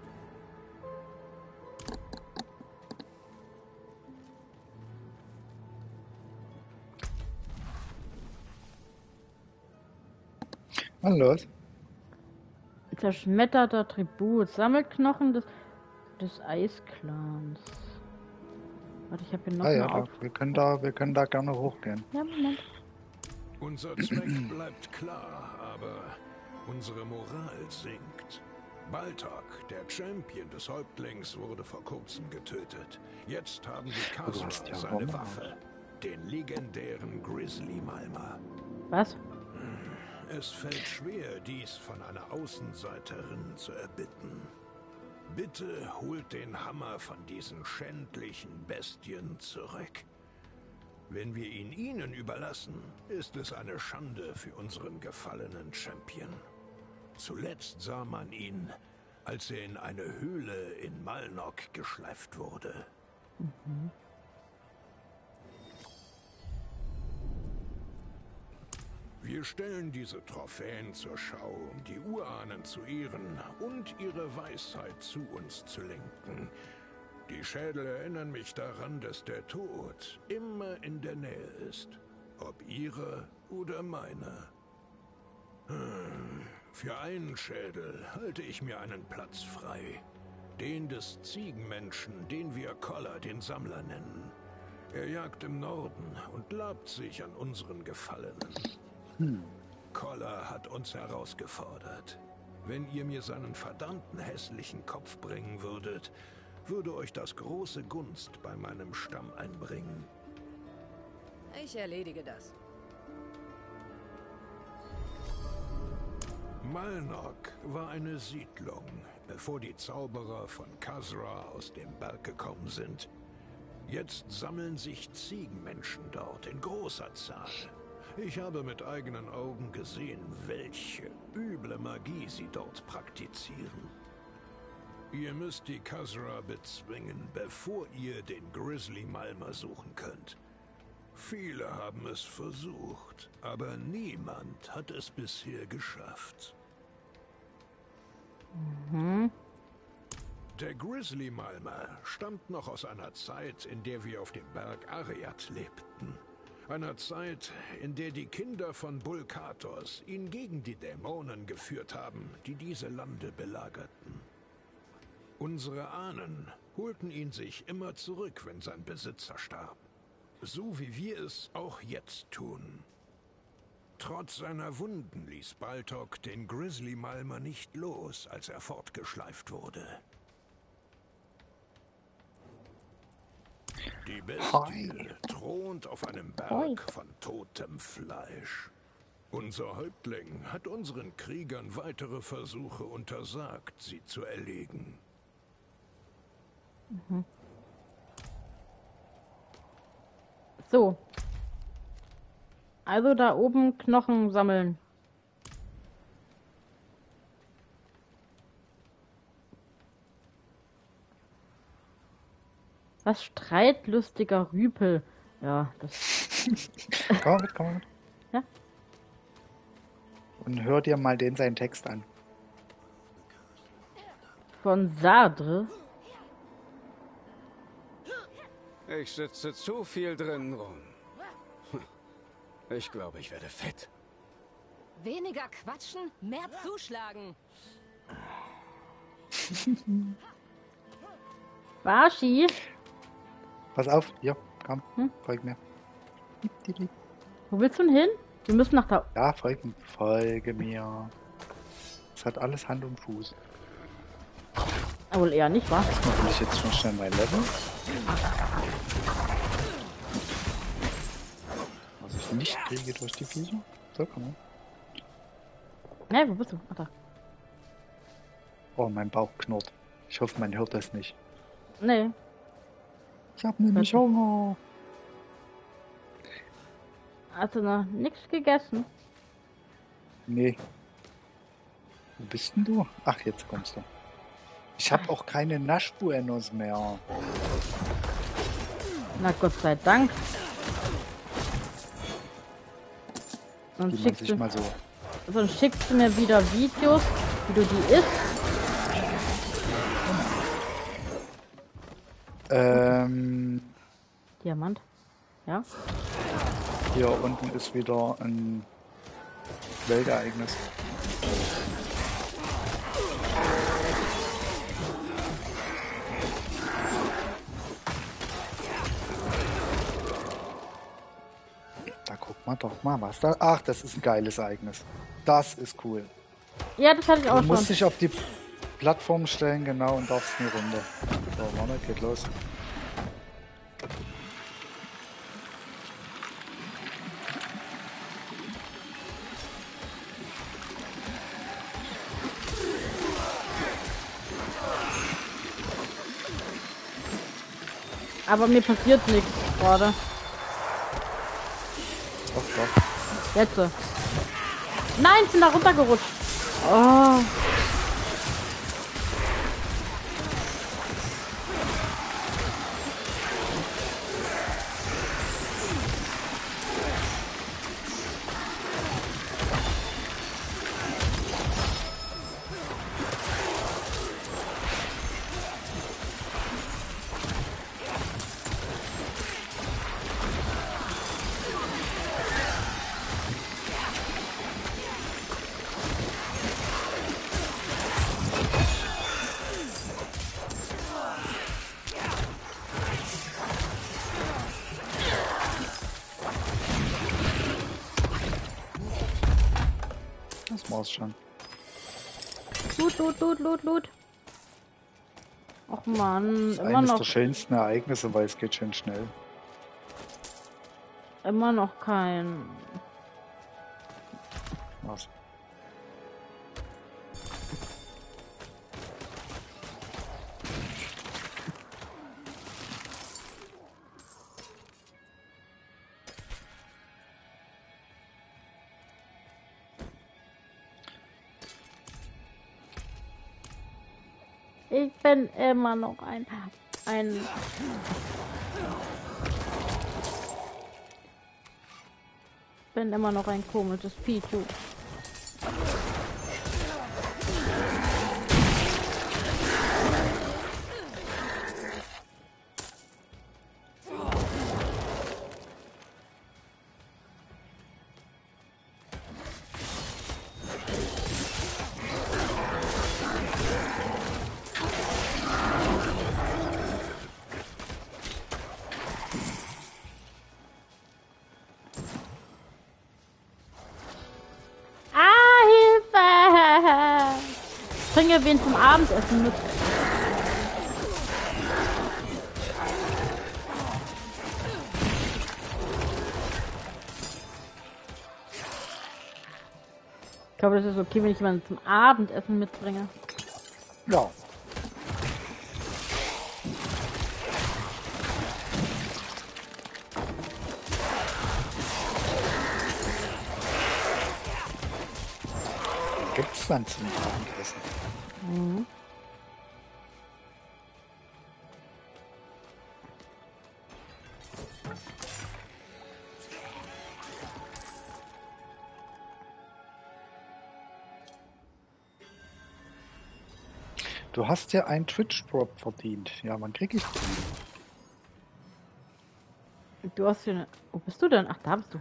Na los. Zerschmetterter Tribut. Sammelt Knochen des, des Eisclans. Warte, ich habe hier noch Ah ja, da, wir, können da, wir können da gerne hochgehen. Ja, Moment. Unser Zweck bleibt klar, aber unsere Moral sinkt. Baltak, der Champion des Häuptlings, wurde vor kurzem getötet. Jetzt haben die hast Kasra ja seine. Waffe, den legendären Grizzly Malma. Was? Es fällt schwer, dies von einer Außenseiterin zu erbitten. Bitte holt den Hammer von diesen schändlichen Bestien zurück. Wenn wir ihn ihnen überlassen, ist es eine Schande für unseren gefallenen Champion. Zuletzt sah man ihn, als er in eine Höhle in Malnok geschleift wurde. Wir stellen diese Trophäen zur Schau, um die Urahnen zu ehren und ihre Weisheit zu uns zu lenken. Die Schädel erinnern mich daran, dass der Tod immer in der Nähe ist. Ob ihre oder meine. Hm, Für einen Schädel halte ich mir einen Platz frei. Den des Ziegenmenschen, den wir Koller, den Sammler nennen. Er jagt im Norden und labt sich an unseren Gefallenen. Koller hat uns herausgefordert. Wenn ihr mir seinen verdammten hässlichen Kopf bringen würdet, würde euch das große Gunst bei meinem Stamm einbringen. Ich erledige das. Malnok war eine Siedlung, bevor die Zauberer von Kasra aus dem Berg gekommen sind. Jetzt sammeln sich Ziegenmenschen dort in großer Zahl. Ich habe mit eigenen Augen gesehen, welche üble Magie sie dort praktizieren. Ihr müsst die Kasra bezwingen, bevor ihr den Grizzly Malmer suchen könnt. Viele haben es versucht, aber niemand hat es bisher geschafft. Der Grizzly Malmer stammt noch aus einer Zeit, in der wir auf dem Berg Ariat lebten. Einer Zeit, in der die Kinder von Bulkatos ihn gegen die Dämonen geführt haben, die diese Lande belagerten. Unsere Ahnen holten ihn sich immer zurück, wenn sein Besitzer starb. So wie wir es auch jetzt tun. Trotz seiner Wunden ließ Baltok den Grizzly Malmer nicht los, als er fortgeschleift wurde. Die Bestie thront auf einem Berg von totem Fleisch. Unser Häuptling hat unseren Kriegern weitere Versuche untersagt, sie zu erlegen. So. Also da oben Knochen sammeln. Was streitlustiger Rüpel. Ja, das. Komm mal mit, komm mal mit. Ja. Und hör dir mal den seinen Text an. Von Sadre. Ich sitze zu viel drin rum. Ich glaube, ich werde fett. Weniger quatschen, mehr zuschlagen. Bashi. Pass auf, hier, komm, Hm? folg mir. Wo willst du denn hin? Wir müssen nach da. Ja, folg, folge mir. Es hat alles Hand und Fuß. Ah, wohl eher nicht, wa? Erstmal will ich jetzt schon schnell mein Level. Was ich nicht kriege durch die Viecher. So, komm mal. Ne, wo bist du? Ach da. Oh, mein Bauch knurrt. Ich hoffe, man hört das nicht. Nee. Ich hab nämlich Hunger. Hast du noch nichts gegessen? Nee. Wo bist denn du? Ach, jetzt kommst du. Ich habe auch keine Naschbuenos mehr. Na Gott sei Dank. Sonst schickst, du, so. sonst schickst du mir wieder Videos, wie du die isst. Ähm, Diamant. Ja. Hier unten ist wieder ein Weltereignis. Da guck mal doch mal, was da. Ach, das ist ein geiles Ereignis. Das ist cool. Ja, das hatte ich auch du schon. Du musst dich auf die Plattform stellen, genau, und darfst eine Runde. So, warte, geht los. Aber mir passiert nichts gerade. Doch, doch. Jetzt. Nein, sind da runtergerutscht. Oh. Loot, loot. Och man, Das ist immer eines noch, der schönsten Ereignisse, weil es geht schön schnell. immer noch kein. Was? Bin immer noch ein. ein. bin immer noch ein komisches Pichu. Wen zum Abendessen mit. Ich glaube, das ist okay, wenn ich jemanden zum Abendessen mitbringe. Ja. Gibt's dann zum Abendessen? Du hast ja einen Twitch-Drop verdient. Ja, wann krieg ich den? Du hast eine. Wo bist du denn? Ach, da bist du.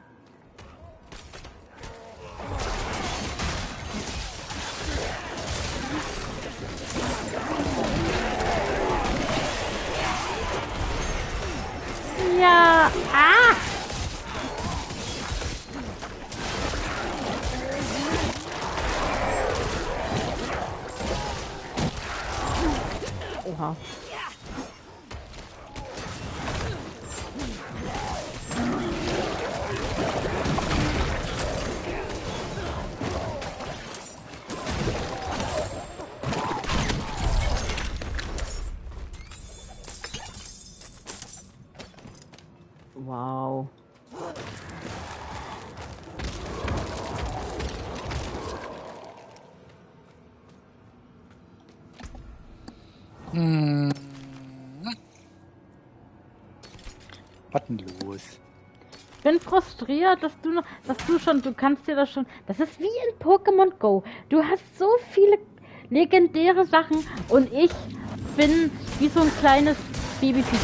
Du noch, dass du schon, du kannst dir das schon, das ist wie in Pokémon Go. Du hast so viele legendäre Sachen und ich bin wie so ein kleines Babyfisch.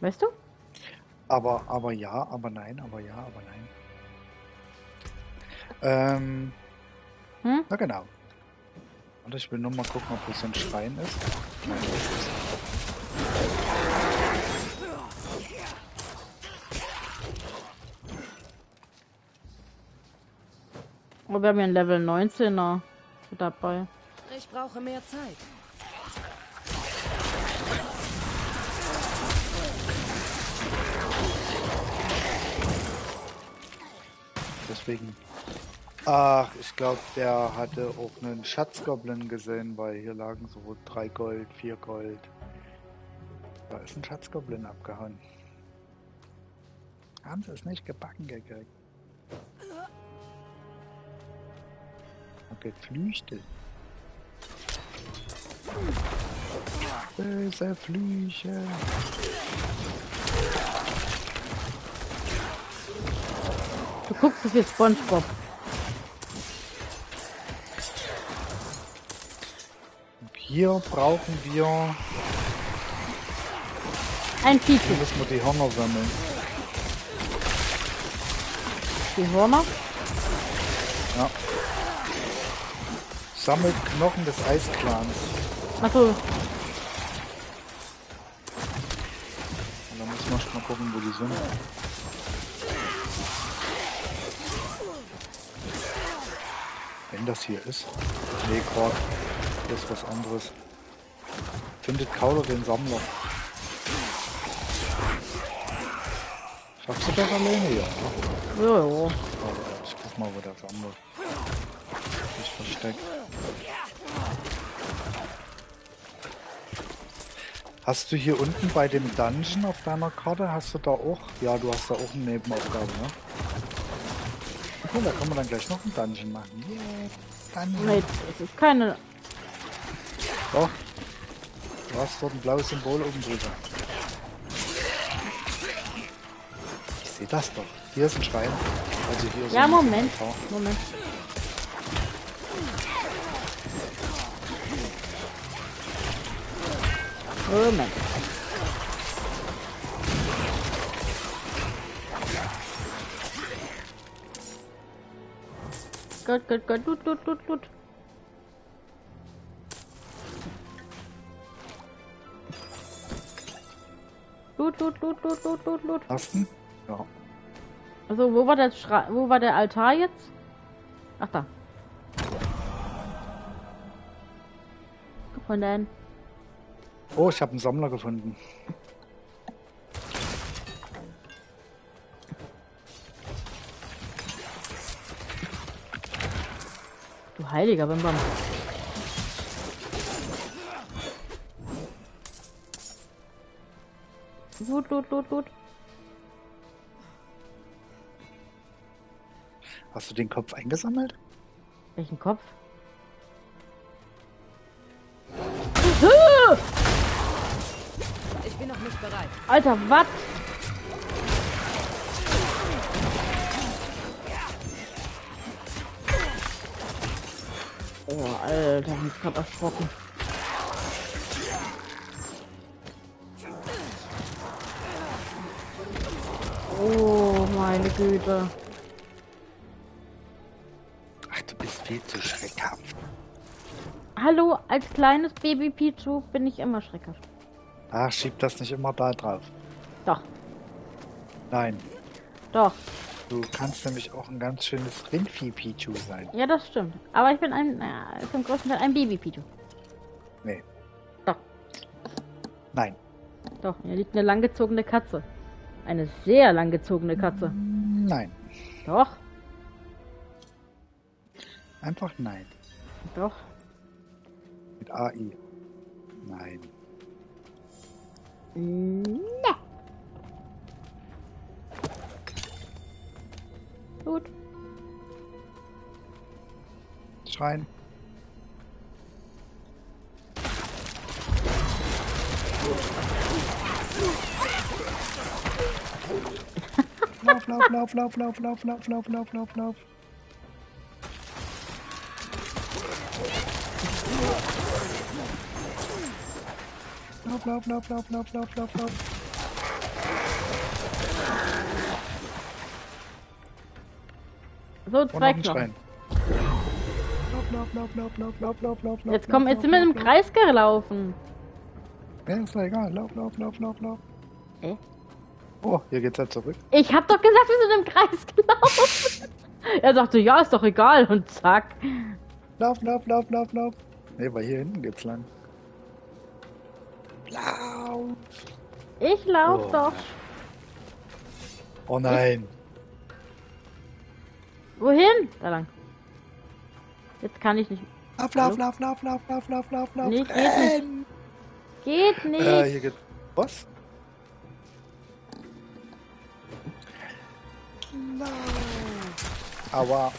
Weißt du? Aber, aber ja, aber nein, aber ja, aber nein. Ähm, Hm? na genau. Warte, ich will nur mal gucken, ob das so ein Schrein ist. Nein, das ist Oh, wir haben ja ein Level 19er dabei. Ich brauche mehr Zeit. Deswegen. Ach, ich glaube, der hatte auch einen Schatzgoblin gesehen, weil hier lagen so drei Gold, vier Gold. Da ist ein Schatzgoblin abgehauen. Haben sie es nicht gebacken gekriegt. Geflüchtet. Böse Flüche. Du guckst so viel Spongebob. Hier brauchen wir. Ein Fifi. Hier müssen wir die Hörner sammeln. Die Hörner? Ja. Sammelt Knochen des Eisclans. Achso. Und dann müssen wir erst mal gucken, wo die sind. Wenn das hier ist. Nee, Quark. Hier ist was anderes. Findet Kauler den Sammler. Schaffst du das alleine? Ja. ne? Ja, ja. Ich guck mal, wo der Sammler sich versteckt. Hast du hier unten bei dem Dungeon auf deiner Karte, hast du da auch? Ja, du hast da auch eine Nebenaufgabe, ne? Okay, da kann man dann gleich noch einen Dungeon machen. Yeah, Dungeon. Nee, das ist keine. Doch. Du hast dort ein blaues Symbol oben drüber. Ich sehe das doch. Hier ist ein Schrein. Also hier ist Ja, ein Moment. Altar. Moment. Moment. Gut, gut, gut, gut, gut, gut, gut. Gut, gut, gut, gut. Hast du? Ja. Also, wo war der Schra wo war der Altar jetzt? Ach da. Gefunden. Oh, ich habe einen Sammler gefunden. Du heiliger Bimbam. Gut, gut, gut, gut. Hast du den Kopf eingesammelt? Welchen Kopf? Ich bin noch nicht bereit. Alter, was? Oh, Alter, ich bin grad erschrocken. Oh, meine Güte. Ach, du bist viel zu schreckhaft. Hallo, als kleines Baby Pichu bin ich immer schreckhaft. Ach, schieb das nicht immer da drauf. Doch, Nein. doch. Du kannst nämlich auch ein ganz schönes Rindvieh-Pichu sein. Ja, das stimmt. Aber ich bin ein, naja, zum größten Teil ein Baby Pichu. Nee. Doch. Nein. Doch, hier liegt eine langgezogene Katze. Eine sehr langgezogene Katze. Nein. Doch, Einfach nein. doch. Mit AI. Nein. Ne. Gut. Schreien. Lauf, lauf, lauf, lauf, lauf, lauf, lauf, lauf, lauf, lauf, lauf. Lauf, lauf, lauf, lauf, lauf, lauf, lauf, lauf. So, zwei Knochen. Lauf, lauf, lauf, lauf, lauf, lauf, lauf, lauf, lauf. Jetzt komm, jetzt sind wir im Kreis gelaufen. Ja, ist doch egal. Lauf, lauf, lauf, lauf, lauf. Äh? Oh, hier geht's halt zurück. Ich hab doch gesagt, wir sind im Kreis gelaufen. er sagte, ja, ist doch egal. Und zack. Lauf, lauf, lauf, lauf, lauf. Nee, weil hier hinten geht's lang. Lauf. Ich lauf Oh. doch. Oh nein. Wohin? Da lang. Jetzt kann ich nicht. Lauf, lauf, lauf, lauf, lauf, lauf, lauf, lauf, lauf. Nee, geht nicht. Renn. Geht nicht. Äh, hier geht. Was? Lauf. Aua.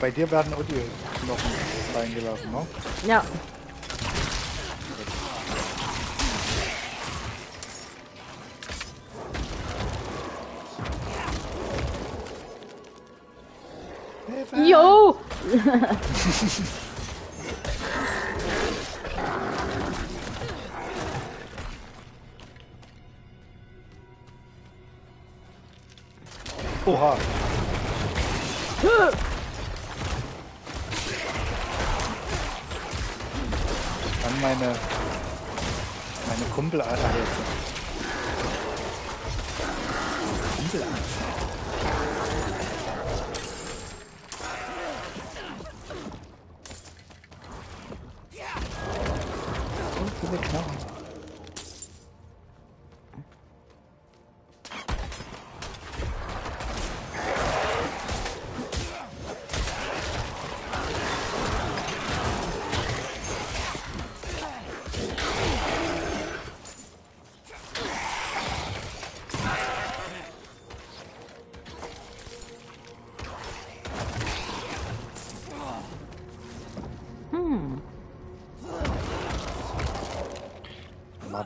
Bei dir werden auch die Knochen reingelassen, ne? Ja. Jo! Oha. Dann meine meine Kumpel jetzt. Kumpel viele Knochen.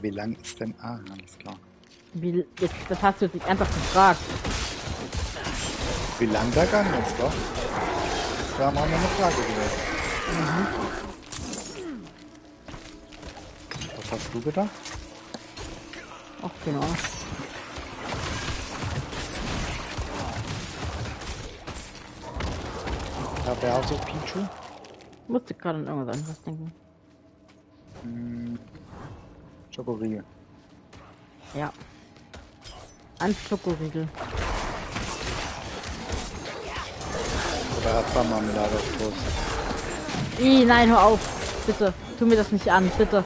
Wie lang ist denn? Ah, alles klar. Wie, jetzt, das hast du jetzt nicht einfach gefragt. Wie lang der Gang ist, doch? Das wäre mal eine Frage gewesen. Was hast du gedacht? Ach, genau. Da wäre so Pichu. Musste gerade an irgendwas anderes denken. Hm. Schokoriegel. Ja. An Schokoriegel. Oder Erdbeermarmelade auf Toast. Ih, nein, hör auf. Bitte. Tu mir das nicht an, bitte.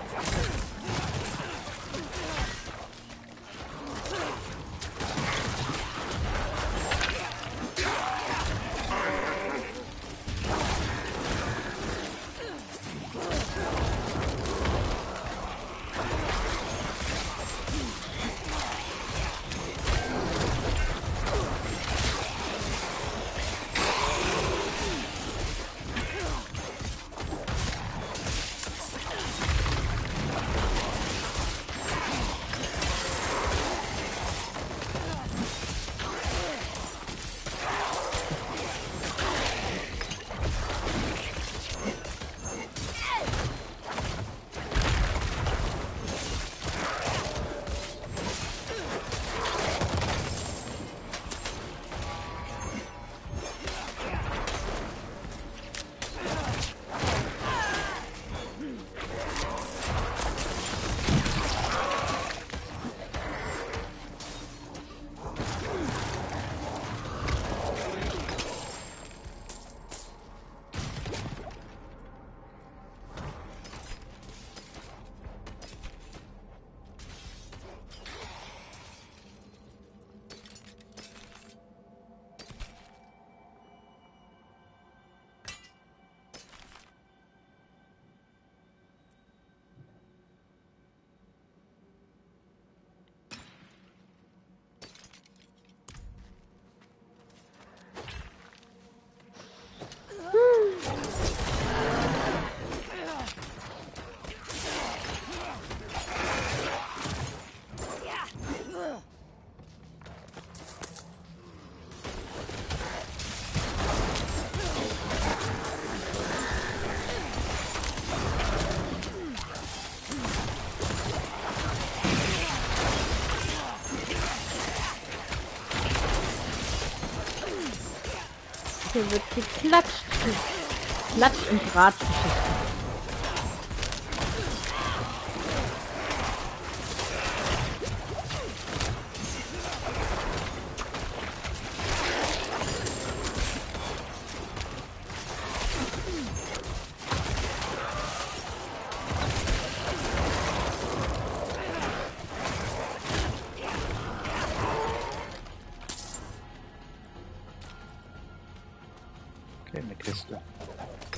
Okay, eine Kiste.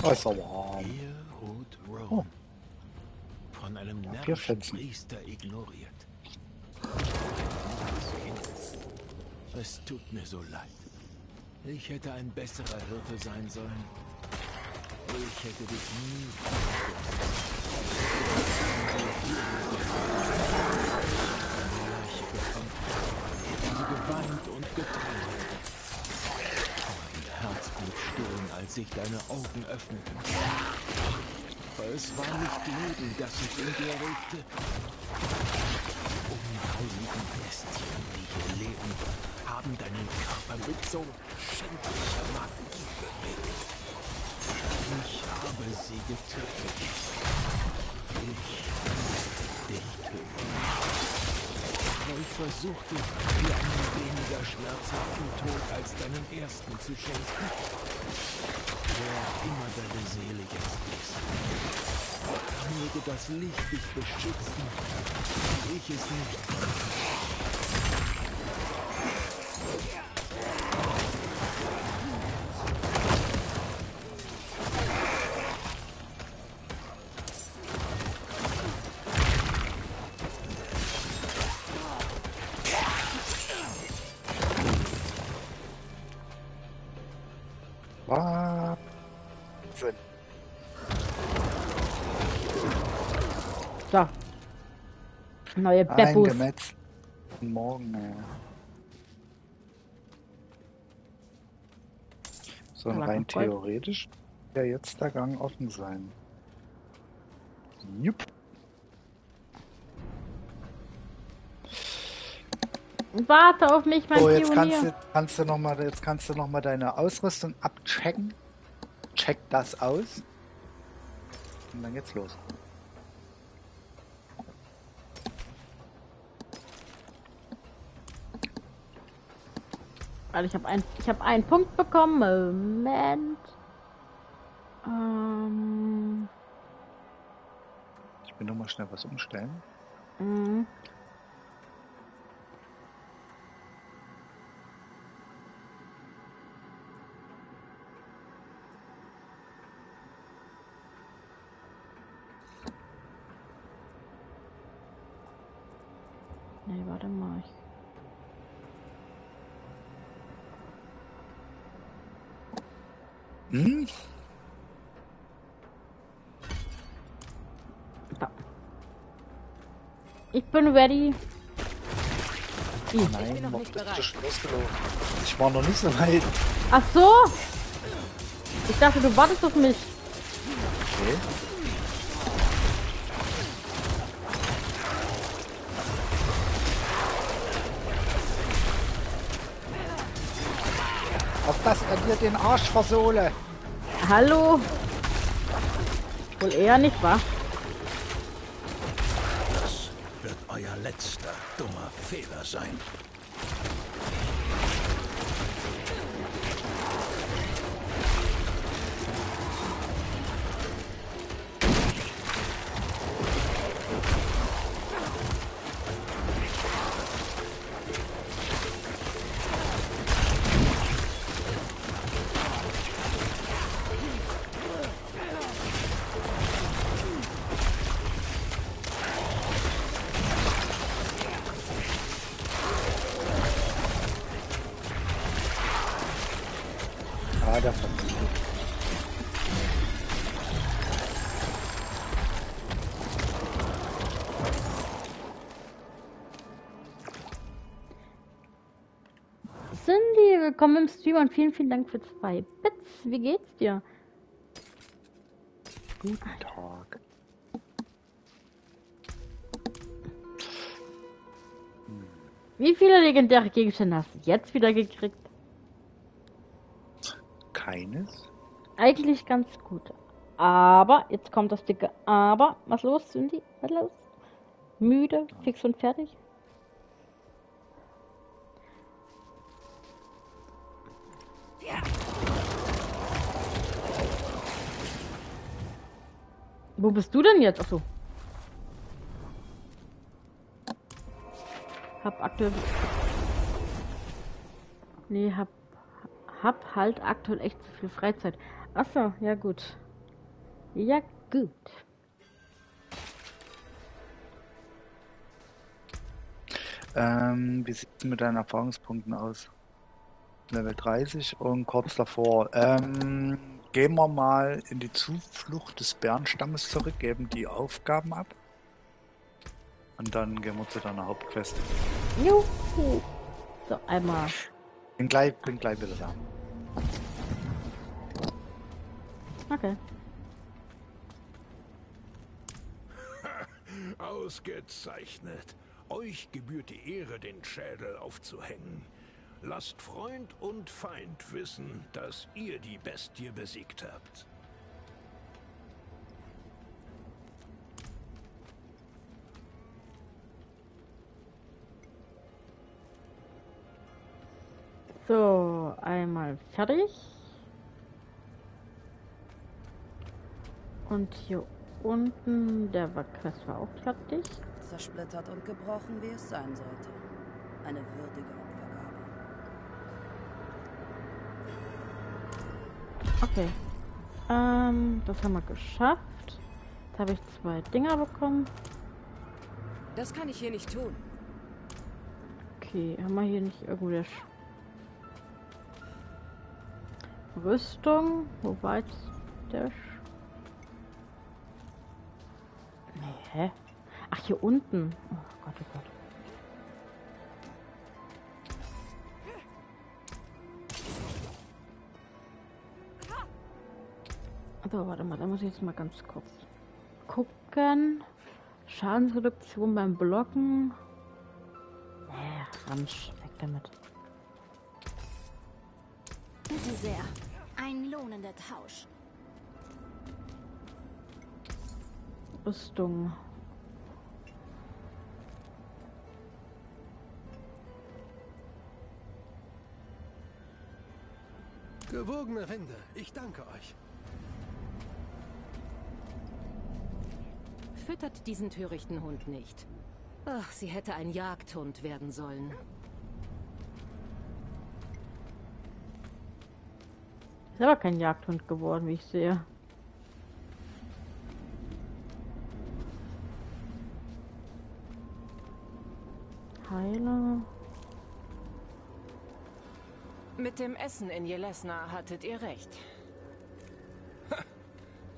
Oh, ist aber warm. Rome. Von einem närrischen. Priester ignoriert. Es tut mir so leid. Ich hätte ein besserer Hirte sein sollen. Ich hätte dich nie Sie geweint und getrauert. Mein Herz blieb stillen, als sich deine Augen öffneten. Aber es war nicht Leben, das sich in dir regte. Unheiligen Bestien, die hier leben, haben deinen Körper mit so schändlicher Magie bewegt. Ich habe sie getötet. Ich dich töten. Ich versuchte, dir einen weniger schmerzhaften Tod als deinen ersten zu schenken. Wer immer deine Seele jetzt ist. Möge das Licht dich beschützen. Ich es nicht. Neue Bepus. Eingemetzt. Morgen, ja. So, rein theoretisch ja jetzt der Gang offen sein. Jupp. Warte auf mich, mein So, jetzt kannst du, kannst du noch mal, jetzt kannst du noch mal deine Ausrüstung abchecken. Check das aus. Und dann geht's los. Also ich habe ein, ich habe einen Punkt bekommen. Moment. Ähm, Ich will nur mal schnell was umstellen. mh. Nee, warte mal. Ich Hm? Ich bin ready. Oh nein, bin noch nicht bereit. Ich war noch nicht so weit. Ach so. Ich dachte, du wartest auf mich. Okay. Auf das er dir den Arsch versohle. Hallo. Wohl eher nicht, wahr? Das wird euer letzter dummer Fehler sein. Willkommen im Stream und vielen, vielen Dank für zwei Bits. Wie geht's dir? Guten Tag. Wie viele legendäre Gegenstände hast du jetzt wieder gekriegt? keines. Eigentlich ganz gut. Aber, jetzt kommt das dicke Aber. Was los, Cindy? Was los? Müde, fix und fertig? Wo bist du denn jetzt? Achso. Hab aktuell. Nee, hab. Hab halt aktuell echt zu viel Freizeit. Achso, ja gut. Ja, gut. Ähm, wie sieht es mit deinen Erfahrungspunkten aus? Level 30 und kurz davor. Ähm, gehen wir mal in die Zuflucht des Bärenstammes zurück, geben die Aufgaben ab. Und dann gehen wir zu deiner Hauptquest. Juhu. So, einmal. Bin gleich, bin gleich wieder da. Okay. Ausgezeichnet. Euch gebührt die Ehre, den Schädel aufzuhängen. Lasst Freund und Feind wissen, dass ihr die Bestie besiegt habt. So, einmal fertig. Und hier unten, der war Quest war auch fertig. Zersplittert und gebrochen, wie es sein sollte. Eine würdige Okay. Ähm, das haben wir geschafft. Jetzt habe ich zwei Dinger bekommen. Das kann ich hier nicht tun. Okay, haben wir hier nicht irgendwo der Sch Rüstung? Wo war jetzt der Sch Nee, hä? Ach, hier unten. Oh Gott, oh Gott. So, warte mal, da muss ich jetzt mal ganz kurz gucken. Schadensreduktion beim Blocken. Nee, Ramsch, weg damit. Bitte sehr. Ein lohnender Tausch. Rüstung. Gewogene Winde, ich danke euch. Füttert diesen törichten Hund nicht. Ach, sie hätte ein Jagdhund werden sollen. Ist aber kein Jagdhund geworden, wie ich sehe. Heiler. Mit dem Essen in Jelesna hattet ihr recht.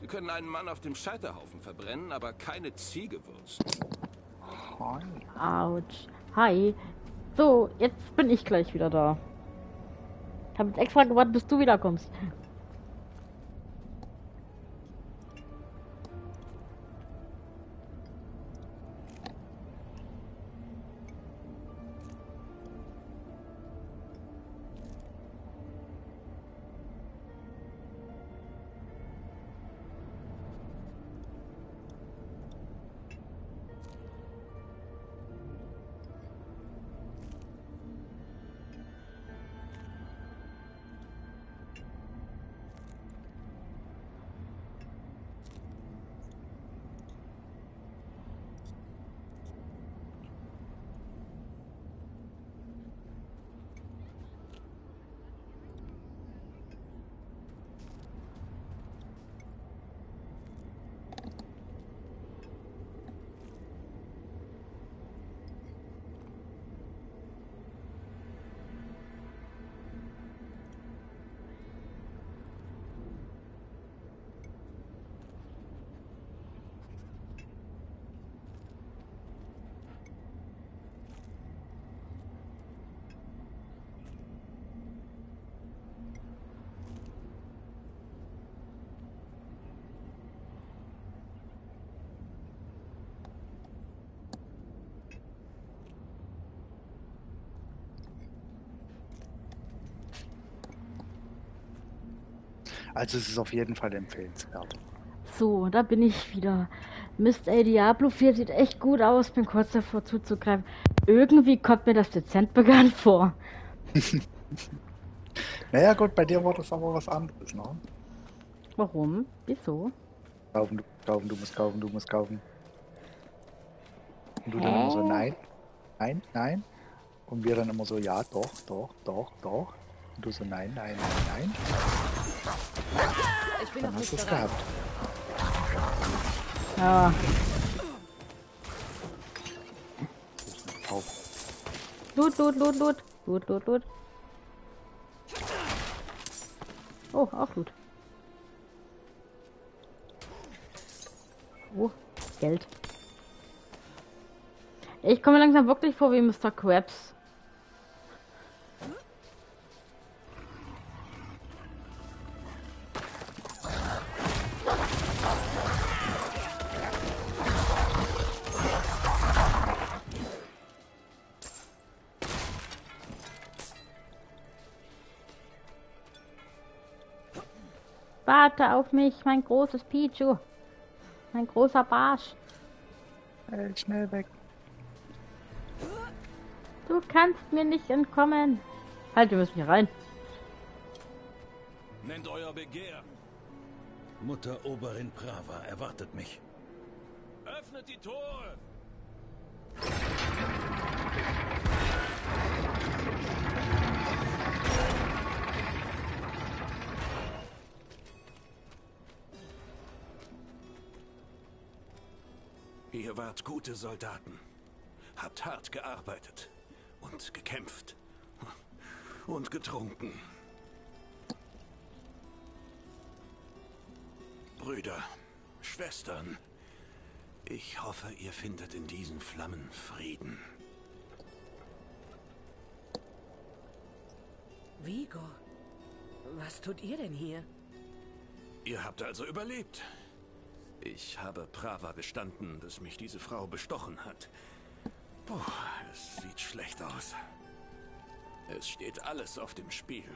Sie können einen Mann auf dem Scheiterhaufen verbrennen, aber keine Ziege würzen. Autsch. Hi. So, jetzt bin ich gleich wieder da. Ich habe jetzt extra gewartet, bis du wiederkommst. Also es ist auf jeden Fall empfehlenswert. So, da bin ich wieder. Mist, ey, Diablo 4 sieht echt gut aus. Bin kurz davor zuzugreifen. Irgendwie kommt mir das dezent bekannt vor. naja gut, bei dir war das aber was anderes, ne? Warum? Wieso? Kaufen, du, kaufen, du musst kaufen, du musst kaufen. Und du dann immer so, nein, nein, nein. Und wir dann immer so, ja, doch, doch, doch, doch. Und du so, nein, nein, nein, nein. Ich bin dann noch hast nicht du es gehabt. Ja. Kauf. Loot, loot, loot, loot. Loot, loot, loot. Oh, auch Loot. Oh, Geld. Ich komme langsam wirklich vor wie Mr. Krabs. Auf mich, mein großes Pichu. Mein großer Barsch. Hey, schnell weg. Du kannst mir nicht entkommen. Halt, wir müssen hier rein. Nennt euer Begehr. Mutter Oberin Prava erwartet mich. Öffnet die Tore! Ihr wart gute Soldaten. Habt hart gearbeitet und gekämpft und getrunken. Brüder, Schwestern, ich hoffe, ihr findet in diesen Flammen Frieden. Vigo, was tut ihr denn hier? Ihr habt also überlebt. Ich habe Prava gestanden, dass mich diese Frau bestochen hat. Puh, es sieht schlecht aus. Es steht alles auf dem Spiel.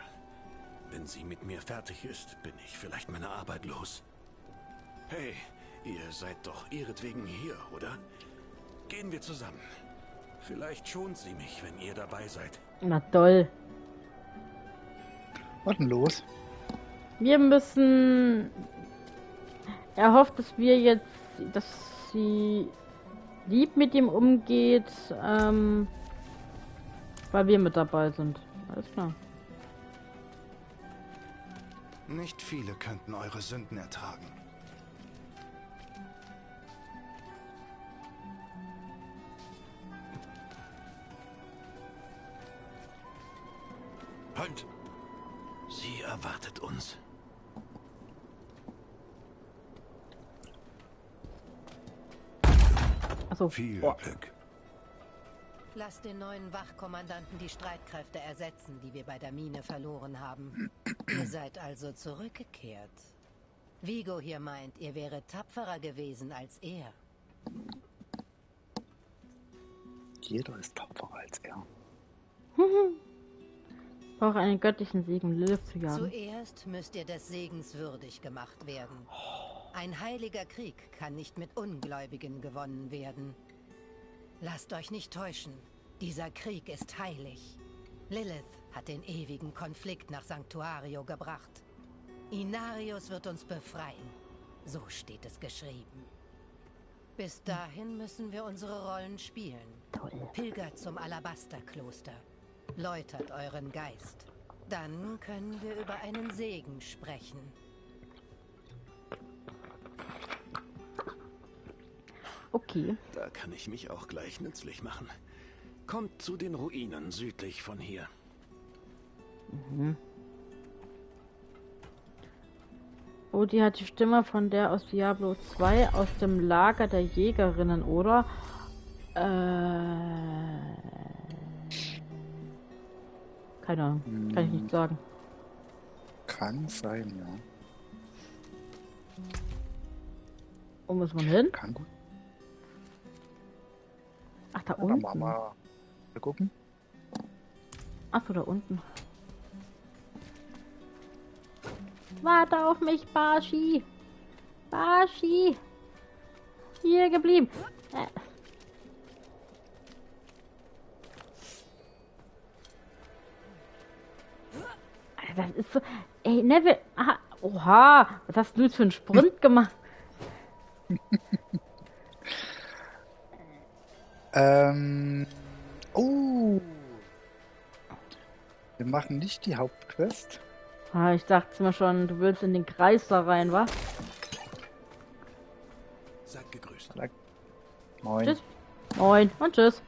Wenn sie mit mir fertig ist, bin ich vielleicht meine Arbeit los. Hey, ihr seid doch ihretwegen hier, oder? Gehen wir zusammen. Vielleicht schont sie mich, wenn ihr dabei seid. Na toll. Was denn los? Wir müssen. Er hofft, dass wir jetzt, dass sie lieb mit ihm umgeht, ähm, weil wir mit dabei sind. Alles klar. Nicht viele könnten eure Sünden ertragen. Halt! Sie erwartet uns. Achso. Viel Boah. Glück. Lass den neuen Wachkommandanten die Streitkräfte ersetzen, die wir bei der Mine verloren haben. ihr seid also zurückgekehrt. Vigo hier meint, ihr wäret tapferer gewesen als er. Jeder ist tapferer als er. Ich brauche einen göttlichen Segen, Lilith zu jagen. Zuerst müsst ihr des Segens würdig gemacht werden. Ein heiliger Krieg kann nicht mit Ungläubigen gewonnen werden. Lasst euch nicht täuschen. Dieser Krieg ist heilig. Lilith hat den ewigen Konflikt nach Sanctuario gebracht. Inarius wird uns befreien. So steht es geschrieben. Bis dahin müssen wir unsere Rollen spielen. Pilgert zum Alabasterkloster. Läutert euren Geist. Dann können wir über einen Segen sprechen. Okay. Da kann ich mich auch gleich nützlich machen. Kommt zu den Ruinen südlich von hier. Mhm. Oh, die hat die Stimme von der aus Diablo 2 aus dem Lager der Jägerinnen, oder? Äh. Keine Ahnung. Kann ich nicht sagen. Kann sein, ja. Wo muss man hin? Kann gut. Ach, da wir unten. mal mal gucken. Ach so, da unten. Warte auf mich, Bashi. Bashi. Hier geblieben. Äh. Das ist so. Ey, Neville. Aha. Oha. Was hast du jetzt für einen Sprint gemacht? Ähm. Oh. Wir machen nicht die Hauptquest. Ah, ich dachte mir schon, du willst in den Kreis da rein, wa? Seid gegrüßt. Moin. Tschüss. Moin und tschüss.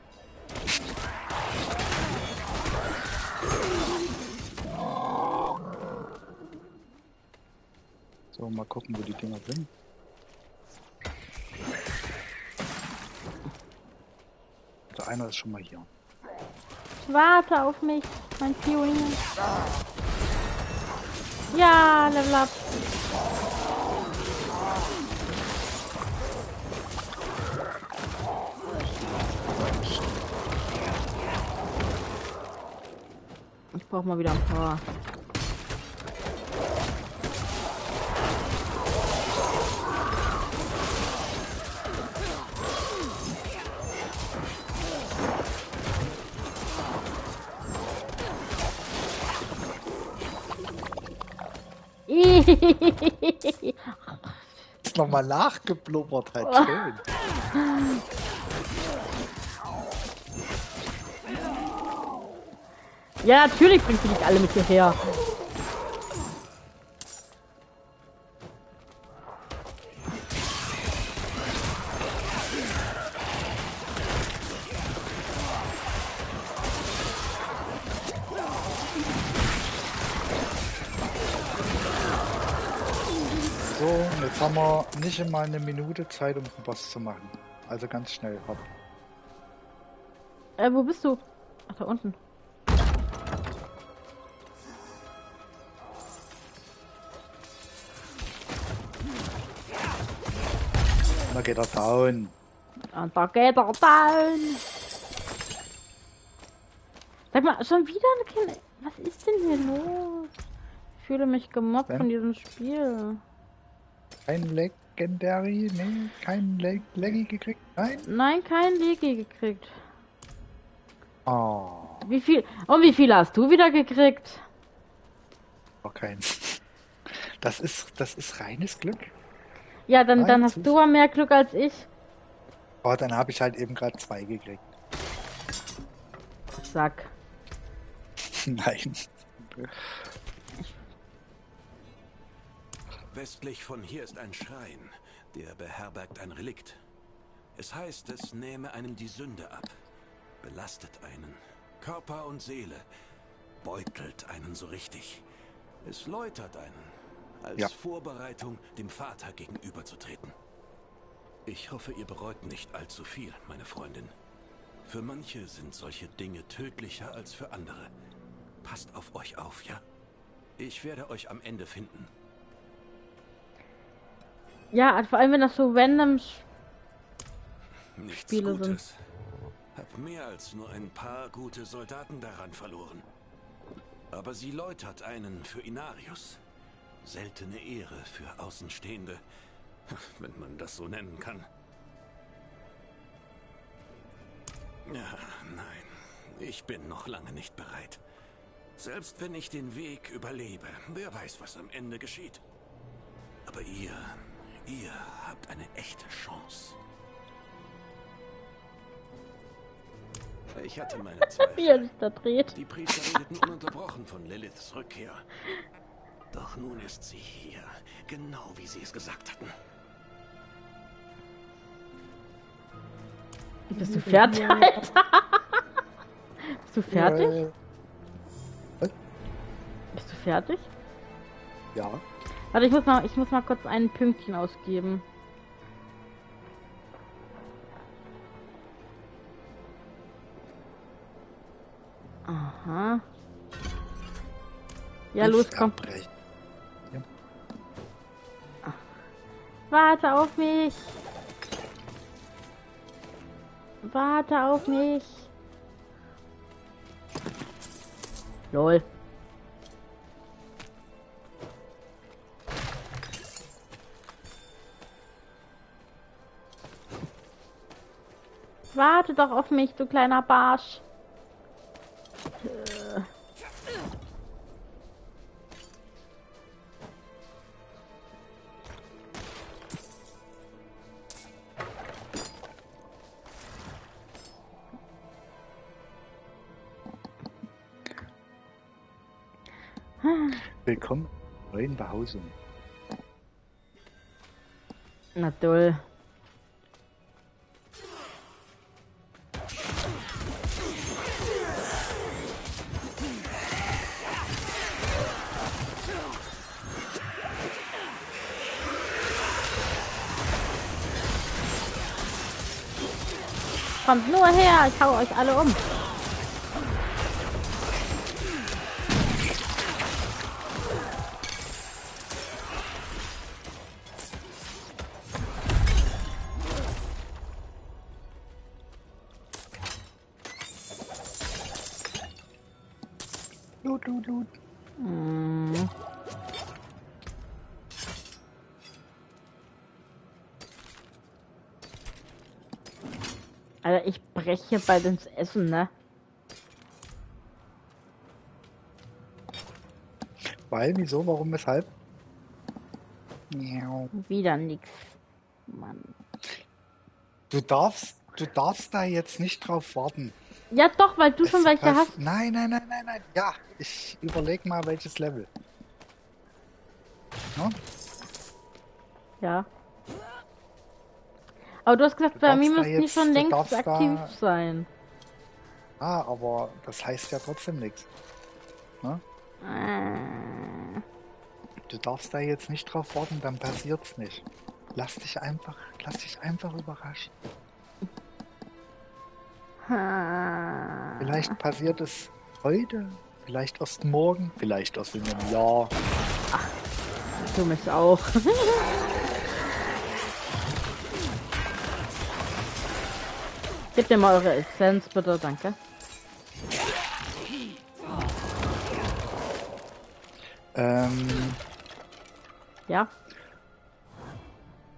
So, mal gucken, wo die Dinger sind. Also einer ist schon mal hier. Warte auf mich, mein Pionier. Ja, Level up. Ich brauche mal wieder ein paar. Ist nochmal nachgeblubbert, halt schön. Ja, natürlich bringst du nicht alle mit hierher. Haben wir nicht einmal eine Minute Zeit, um den Boss zu machen. Also ganz schnell, hopp. Äh, wo bist du? Ach, da unten. Da geht er down. Und da geht er down. Sag mal, schon wieder eine Kind. Was ist denn hier los? Ich fühle mich gemobbt Ja. von diesem Spiel. Kein Legendary, nee, kein Leg Leggy gekriegt, nein? Nein, kein Legi gekriegt. Oh, Wie viel? Und wie viele hast du wieder gekriegt? auch kein. Das ist, das ist reines Glück. Ja, dann, dann hast du aber mehr Glück als ich. Oh, dann habe ich halt eben gerade zwei gekriegt. Sack. Nein. Westlich von hier ist ein Schrein, der beherbergt ein Relikt. Es heißt, es nehme einem die Sünde ab, belastet einen, Körper und Seele, beutelt einen so richtig. Es läutert einen, als Ja. Vorbereitung, dem Vater gegenüberzutreten. Ich hoffe, ihr bereut nicht allzu viel, meine Freundin. Für manche sind solche Dinge tödlicher als für andere. Passt auf euch auf, ja? Ich werde euch am Ende finden. Ja, vor allem wenn das so random. Nichts Spiele sind. Gutes. Hab mehr als nur ein paar gute Soldaten daran verloren. Aber sie läutert einen für Inarius. Seltene Ehre für Außenstehende, wenn man das so nennen kann. Ja, nein, ich bin noch lange nicht bereit. Selbst wenn ich den Weg überlebe, wer weiß, was am Ende geschieht. Aber ihr, ihr habt eine echte Chance. Ich hatte meine Zweifel. Wie er sich da dreht. Die Priester redeten ununterbrochen von Liliths Rückkehr. Doch nun ist sie hier, genau wie sie es gesagt hatten. Bist du fertig, Alter? Bist du fertig? Bist du fertig? ja. Warte, ich muss mal, ich muss mal kurz ein Pünktchen ausgeben. Aha. Ja, los, komm. Abbrechen. Warte auf mich. Warte auf mich. Lol. Warte doch auf mich, du kleiner Barsch. Äh. Willkommen neuen Behausung. Na toll. Kommt nur her, ich hau euch alle um. Alter, ich breche bald ins Essen, ne? Weil, wieso, warum, weshalb? Wieder nix. Mann. Du darfst, du darfst da jetzt nicht drauf warten. Ja doch, weil du Es schon welche passt- hast. Nein, nein, nein, nein, nein. Ja, ich überleg mal, welches Level. Ne? Ja. Aber du hast gesagt, bei mir müssten die schon längst darfst da- aktiv sein. Ah, aber das heißt ja trotzdem nichts. Ne? Äh, Du darfst da jetzt nicht drauf warten, dann passiert's nicht. Lass dich einfach, lass dich einfach überraschen. ha. Vielleicht passiert es heute, vielleicht erst morgen, vielleicht erst in einem Jahr. Du mich auch. Gebt mir mal eure Essenz, bitte, danke. Ähm, Ja?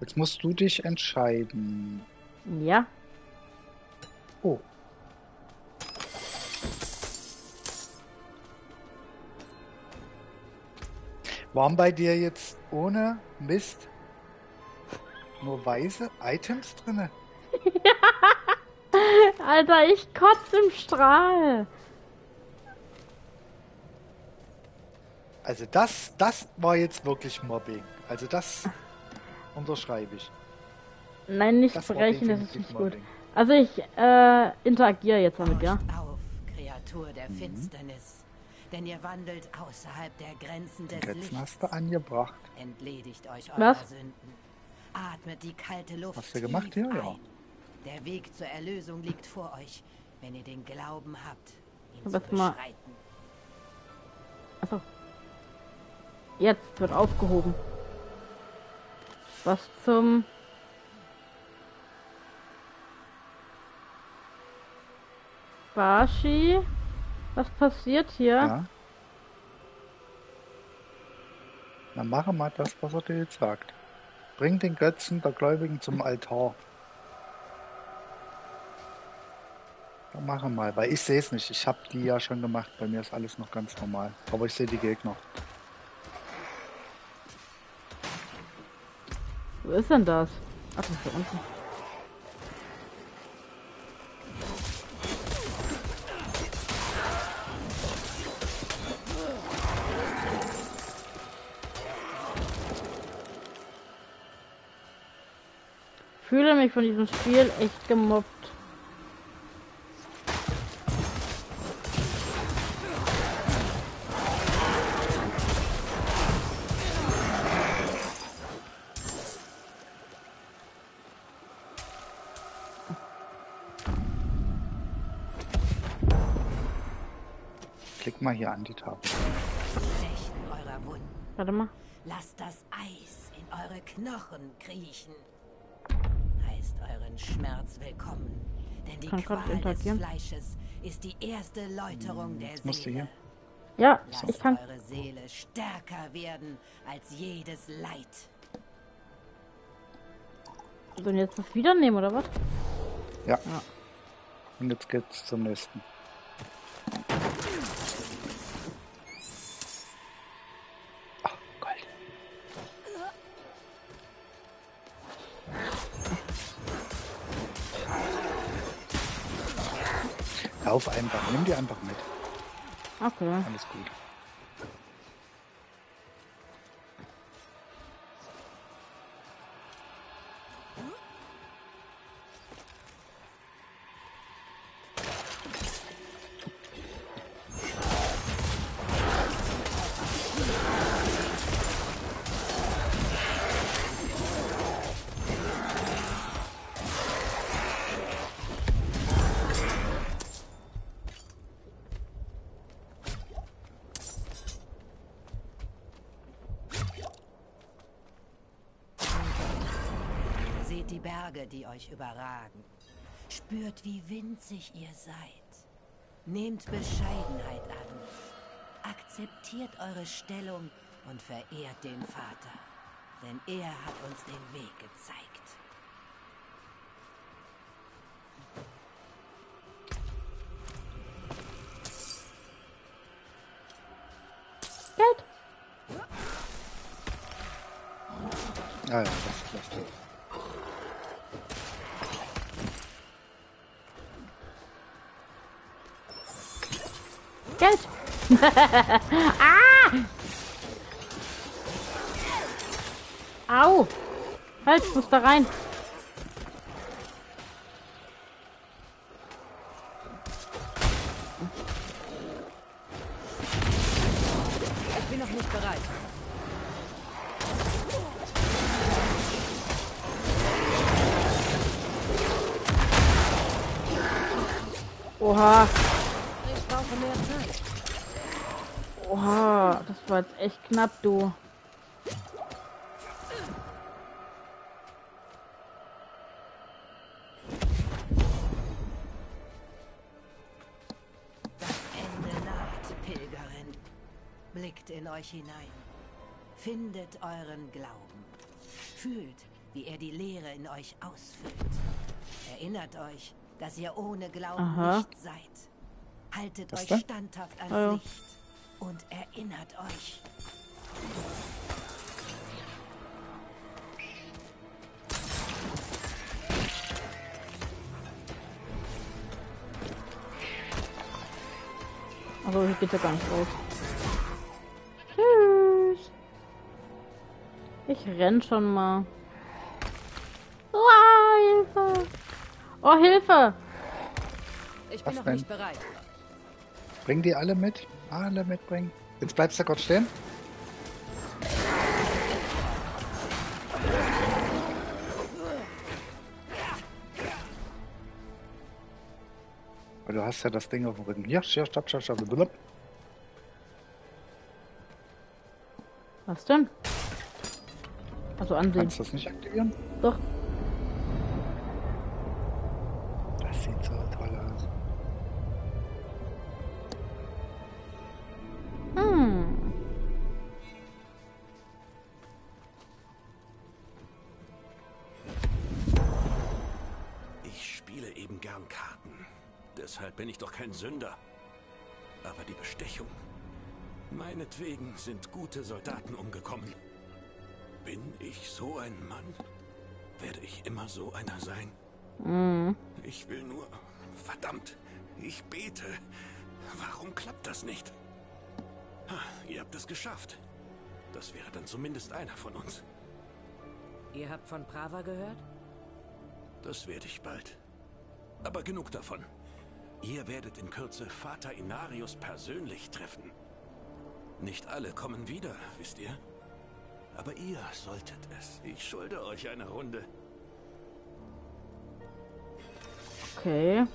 jetzt musst du dich entscheiden. Ja? Oh. Waren bei dir jetzt ohne Mist nur weiße Items drinne? Alter, ich kotze im Strahl. Also das, das war jetzt wirklich Mobbing. Also das unterschreibe ich. Nein, nicht Das brechen, das ist nicht gut. Also ich äh, interagiere jetzt damit, ja? Auf, Kreatur der Mhm. Finsternis. Denn ihr wandelt außerhalb der Grenzen des Grenzen Lichts. hast du angebracht. Entledigt euch Was? eurer Sünden. Atmet die kalte Luft Hast du gemacht, ja, ja. ein. Der Weg zur Erlösung liegt vor euch, wenn ihr den Glauben habt, ihn Aber zu mal- beschreiten. Achso. Jetzt wird aufgehoben. Was zum... Bashi? Was passiert hier? Ja. Dann mache mal das, was er dir jetzt sagt. Bring den Götzen der Gläubigen zum Altar. Dann mache mal, weil ich sehe es nicht. Ich habe die ja schon gemacht. Bei mir ist alles noch ganz normal. Aber ich sehe die Gegner. Wo ist denn das? Ach, das ist hier unten. Fühle mich von diesem Spiel echt gemobbt. Mal hier an die Tafel. Warte mal. Lasst das Eis in eure Knochen kriechen. Heißt euren Schmerz willkommen. Denn die Qual des interagieren. Fleisches ist die erste Läuterung der Jetzt musst du Seele. hier. Ja, Lasst ich kann. eure Seele stärker werden als jedes Leid. Sollen wir jetzt das wieder nehmen, oder was? Ja. Und jetzt geht's zum nächsten. Lauf einfach, nimm die einfach mit. Okay. Alles gut. Berge, die euch überragen. Spürt, wie winzig ihr seid. Nehmt Bescheidenheit an. Akzeptiert eure Stellung und verehrt den Vater. Denn er hat uns den Weg gezeigt. Geld. Ah ja, das ist lustig. Geld. ah! Au! Halt, ich muss da rein. Echt knapp, du. Das Ende naht, Pilgerin. Blickt in euch hinein. Findet euren Glauben. Fühlt, wie er die Leere in euch ausfüllt. Erinnert euch, dass ihr ohne Glauben Aha. nicht seid. Haltet euch standhaft ans Ah. Licht und erinnert euch. Also hier geht's ja gar nicht raus. Tschüss. Ich renn schon mal. Ah, Hilfe. Oh, Hilfe. Ich Was bin noch denn? nicht bereit. Bring die alle mit. Alle mitbringen. Jetzt bleibst du kurz stehen. Weil du hast ja das Ding auf dem Rücken. Hier, hier, stopp, stopp, stopp. blub. Was denn? Also ansehen. Kannst du das nicht aktivieren? Doch. Kein Sünder. Aber die Bestechung. Meinetwegen sind gute Soldaten umgekommen. Bin ich so ein Mann? Werde ich immer so einer sein? Mhm. Ich will nur. Verdammt, ich bete. Warum klappt das nicht? Ha, ihr habt es geschafft. Das wäre dann zumindest einer von uns. Ihr habt von Prava gehört? Das werde ich bald. Aber genug davon. Ihr werdet in Kürze Vater Inarius persönlich treffen. Nicht alle kommen wieder, wisst ihr? Aber ihr solltet es. Ich schulde euch eine Runde. Okay.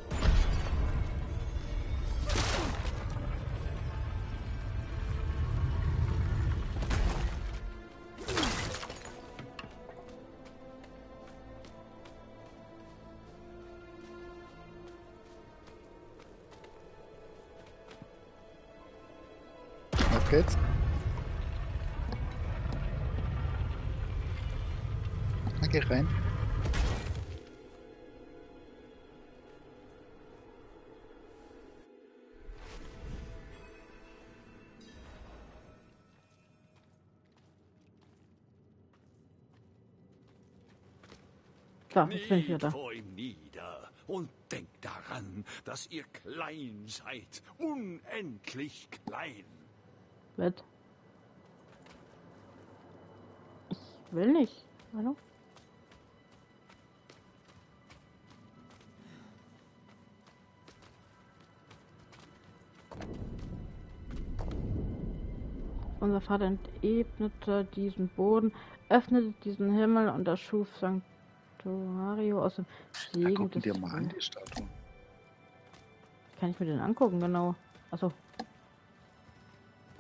geht's. Na, geh rein. Vor ihm nieder und denkt daran, dass ihr klein seid, unendlich klein. Wird. Ich will nicht. Hallo? Unser Vater entebnete diesen Boden, öffnete diesen Himmel und erschuf Sanctuario aus dem Segen des dir mal an, die Statue. Kann ich mir den angucken, genau. Achso.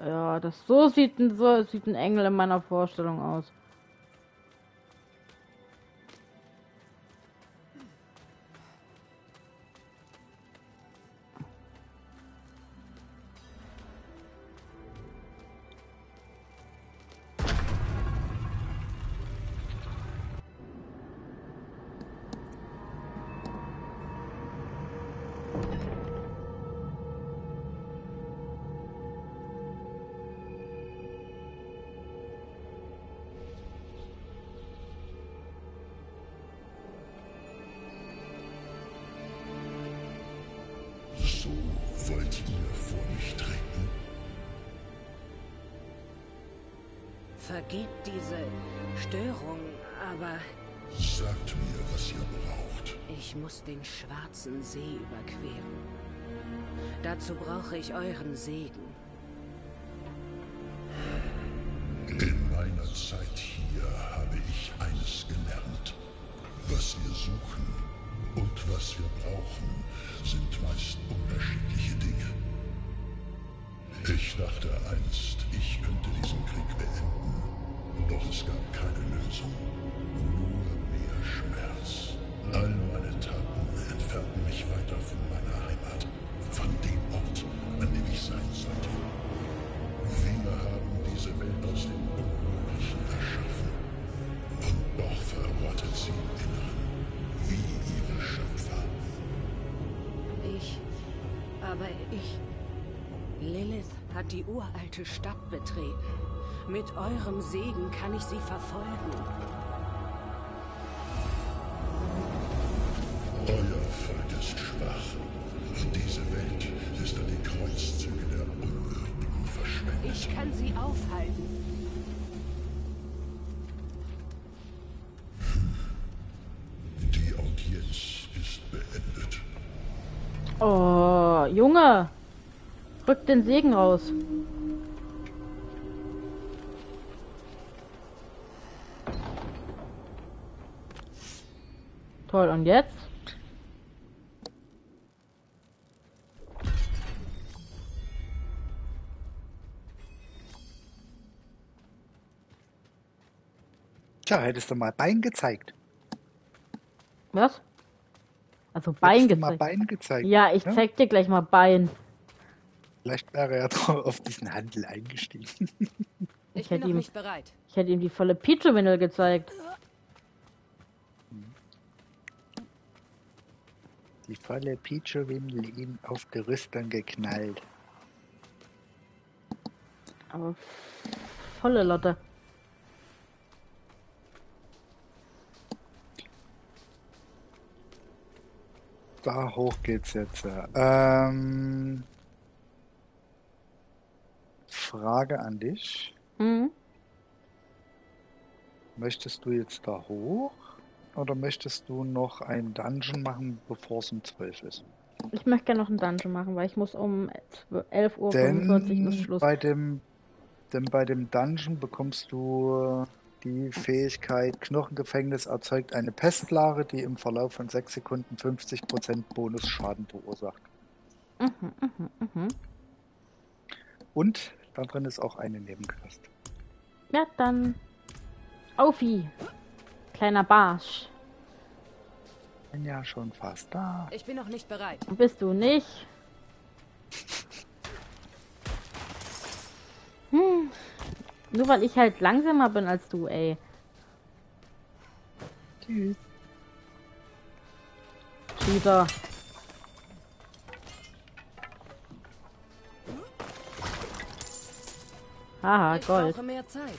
Ja, das so sieht ein, so sieht ein Engel in meiner Vorstellung aus. Den Schwarzen See überqueren. Dazu brauche ich euren Segen. Uralte Stadt betreten. Mit eurem Segen kann ich sie verfolgen. Euer Volk ist schwach. Und diese Welt ist an die Kreuzzüge der Unwürdigen verschwendet. Ich kann sie aufhalten. Die Audienz ist beendet. Oh, Junge! Rück den Segen raus. Und jetzt? Tja, hättest du mal Bein gezeigt. Was? Also Bein Hättest du mal gezeigt. Bein gezeigt. Ja, ich ne? zeig dir gleich mal Bein. Vielleicht wäre er doch auf diesen Handel eingestiegen. Ich, Ich hätte ihm- nicht bereit. Ich hätte ihm die volle Peach-Windel gezeigt. Die volle Peach-Windel ihm auf Gerüstern geknallt. Aber volle Lotte. Da hoch geht's jetzt. Ähm, Frage an dich. Mhm. Möchtest du jetzt da hoch? Oder möchtest du noch einen Dungeon machen, bevor es um 12 ist? Ich möchte gerne noch einen Dungeon machen, weil ich muss um 11.45 Uhr 45 bis Denn Schluss. bei dem, denn bei dem Dungeon bekommst du die Fähigkeit, Knochengefängnis erzeugt eine Pestlare, die im Verlauf von 6 Sekunden 50% Bonusschaden verursacht. Mhm, mhm, mhm. Und da drin ist auch eine Nebenquest. Ja, dann. Aufi. Kleiner Barsch. Bin ja schon fast da. Ich bin noch nicht bereit. Bist du nicht? Hm. Nur weil ich halt langsamer bin als du, ey. Tschüss. Cheater. Haha, ich Gold. brauche mehr Zeit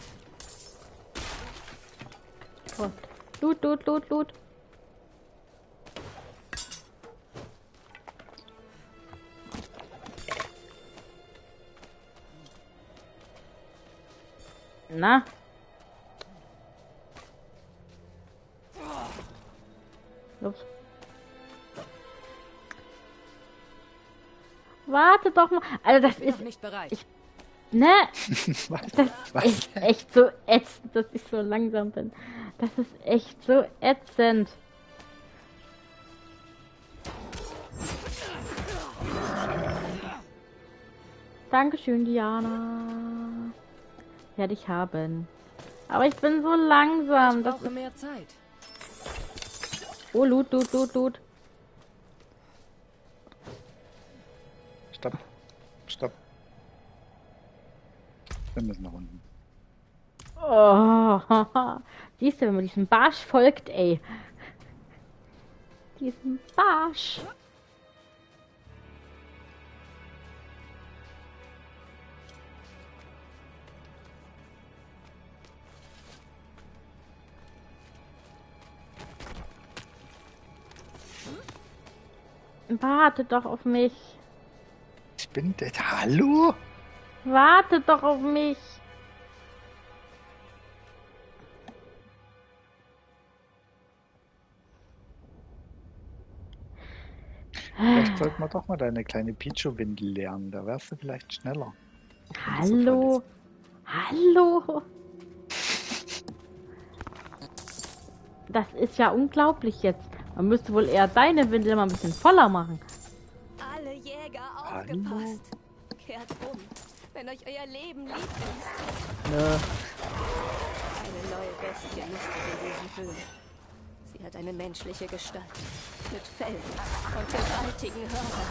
voll. Loot, loot, loot, loot. Na? Ups. Warte doch mal. Also das ist nicht bereit. Ich, ne? Was? Das Was? ist echt so ätzend, dass ich so langsam bin. Das ist echt so ätzend. Dankeschön, Diana. Werde ich haben. Aber ich bin so langsam. Ich Das mehr Zeit. Oh, Loot, Loot, Loot, Loot. Stopp. Stopp. Wir müssen nach unten. Oh, siehst du, wenn man diesem Barsch folgt, ey. Diesem Barsch. Warte doch auf mich. Ich bin der. Hallo? Warte doch auf mich. Vielleicht sollten wir doch mal deine kleine Picho-Windel lernen. Da wärst du vielleicht schneller. Hallo. Hallo. Das ist ja unglaublich jetzt. Man müsste wohl eher deine Windel mal ein bisschen voller machen. Alle Jäger Hallo? aufgepasst. Kehrt um, wenn euch euer Leben lieb ist. Nö. Eine neue Bestie nistet in diesen Höhlen. Sie hat eine menschliche Gestalt. Mit Fell und gewaltigen Hörnern.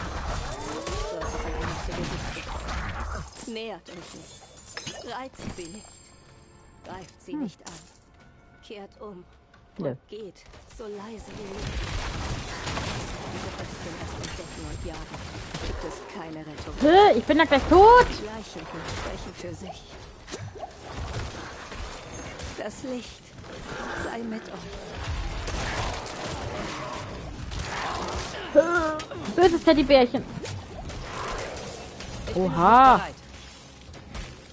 Sollte sie zu Gesicht bekommen. Nähert euch nicht. Reizt sie nicht. Greift sie nicht an. Kehrt um. Und geht so leise wie möglich. Diese Bestien erst entdecken und jagen. Gibt es keine Rettung. Hä, Ich bin da gleich tot. Die Leichen sprechen für sich. Das Licht sei mit euch. Böses Teddybärchen. Oha.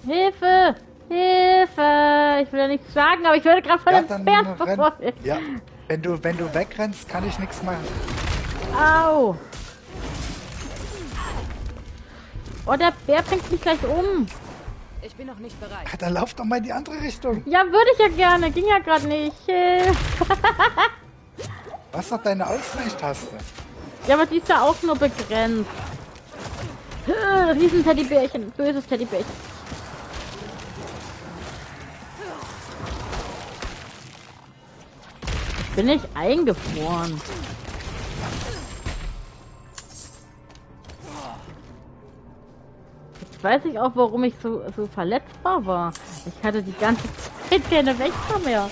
Hilfe! Hilfe! Ich will ja nichts sagen, aber ich werde gerade von Ja, dem renn. verfolgt. Ja, wenn du, wenn du wegrennst, kann ich nichts machen. Au! Oh, der Bär bringt mich gleich um. Ich bin noch nicht bereit. Ja, dann lauf doch mal in die andere Richtung. Ja, würde ich ja gerne. Ging ja gerade nicht. Was noch deine Ausweichtaste? Ja, aber die ist ja auch nur begrenzt. Riesen Teddybärchen. Böses Teddybärchen. Ich bin nicht eingefroren. Jetzt weiß ich auch, warum ich so, so verletzbar war. Ich hatte die ganze Zeit keine Wächter mehr.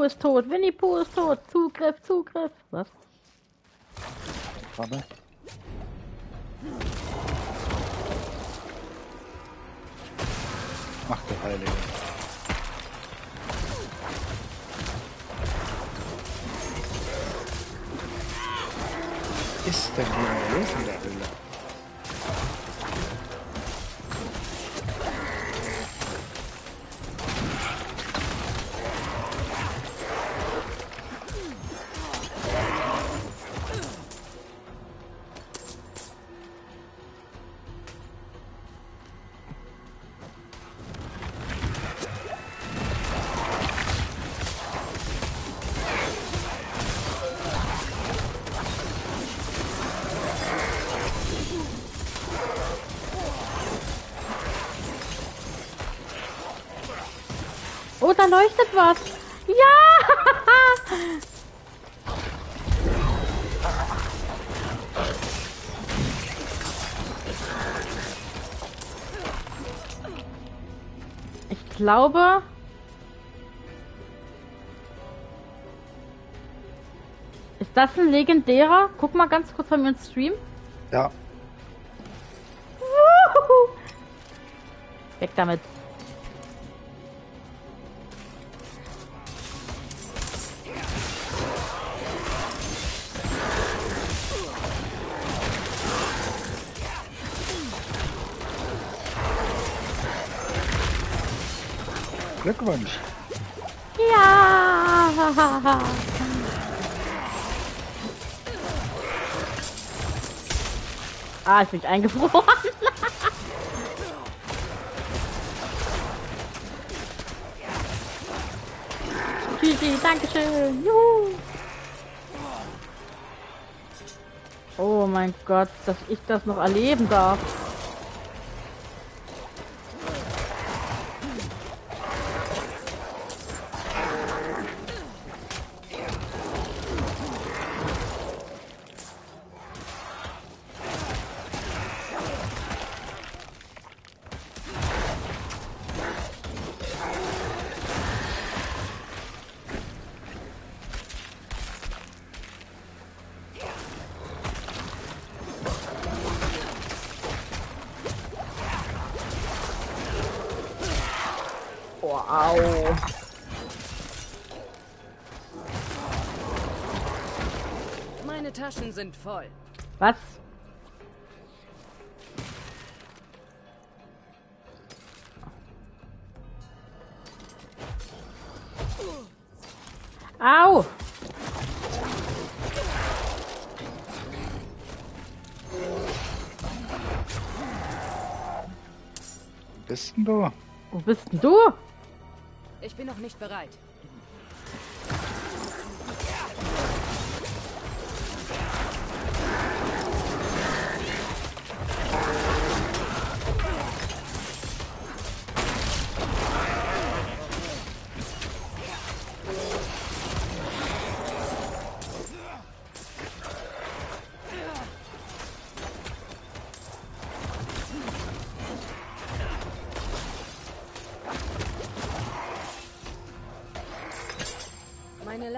Pooh ist tot. Winnie Pooh ist tot. Zugriff, Zugriff. Was? Warte. Ach du Heilige. Ist denn hier los in der Höhle? leuchtet was. Ja! Ich glaube... Ist das ein legendärer? Guck mal ganz kurz bei mir im Stream. Ja. Weg damit. Glückwunsch. Ja. Ah, ich bin eingefroren. Tschüssi, Dankeschön. Juhu. Oh mein Gott, dass ich das noch erleben darf. Sind voll. Was? Au! Wo bist denn du? Wo bist denn du? Ich bin noch nicht bereit.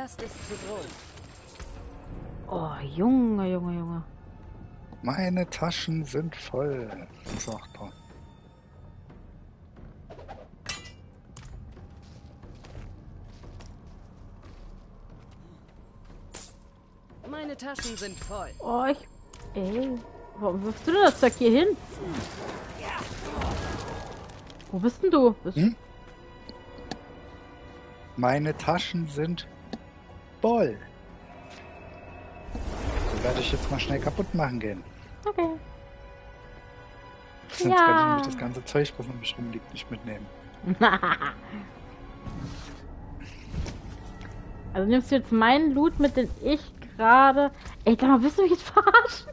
Last ist zu groß. Oh, Junge, Junge, Junge. Meine Taschen sind voll, sagt er. Meine Taschen sind voll. Oh, ich. Ey. Warum wirfst du denn das Zeug hier hin? Wo bist denn du? Bist Hm? Meine Taschen sind voll. Die werde ich jetzt mal schnell kaputt machen gehen. Okay. Sonst Ja. kann ich nämlich das ganze Zeug, was um mich rumliegt, nicht mitnehmen. also nimmst du jetzt meinen Loot mit, den ich gerade. Ey, sag mal, willst du mich jetzt verarschen?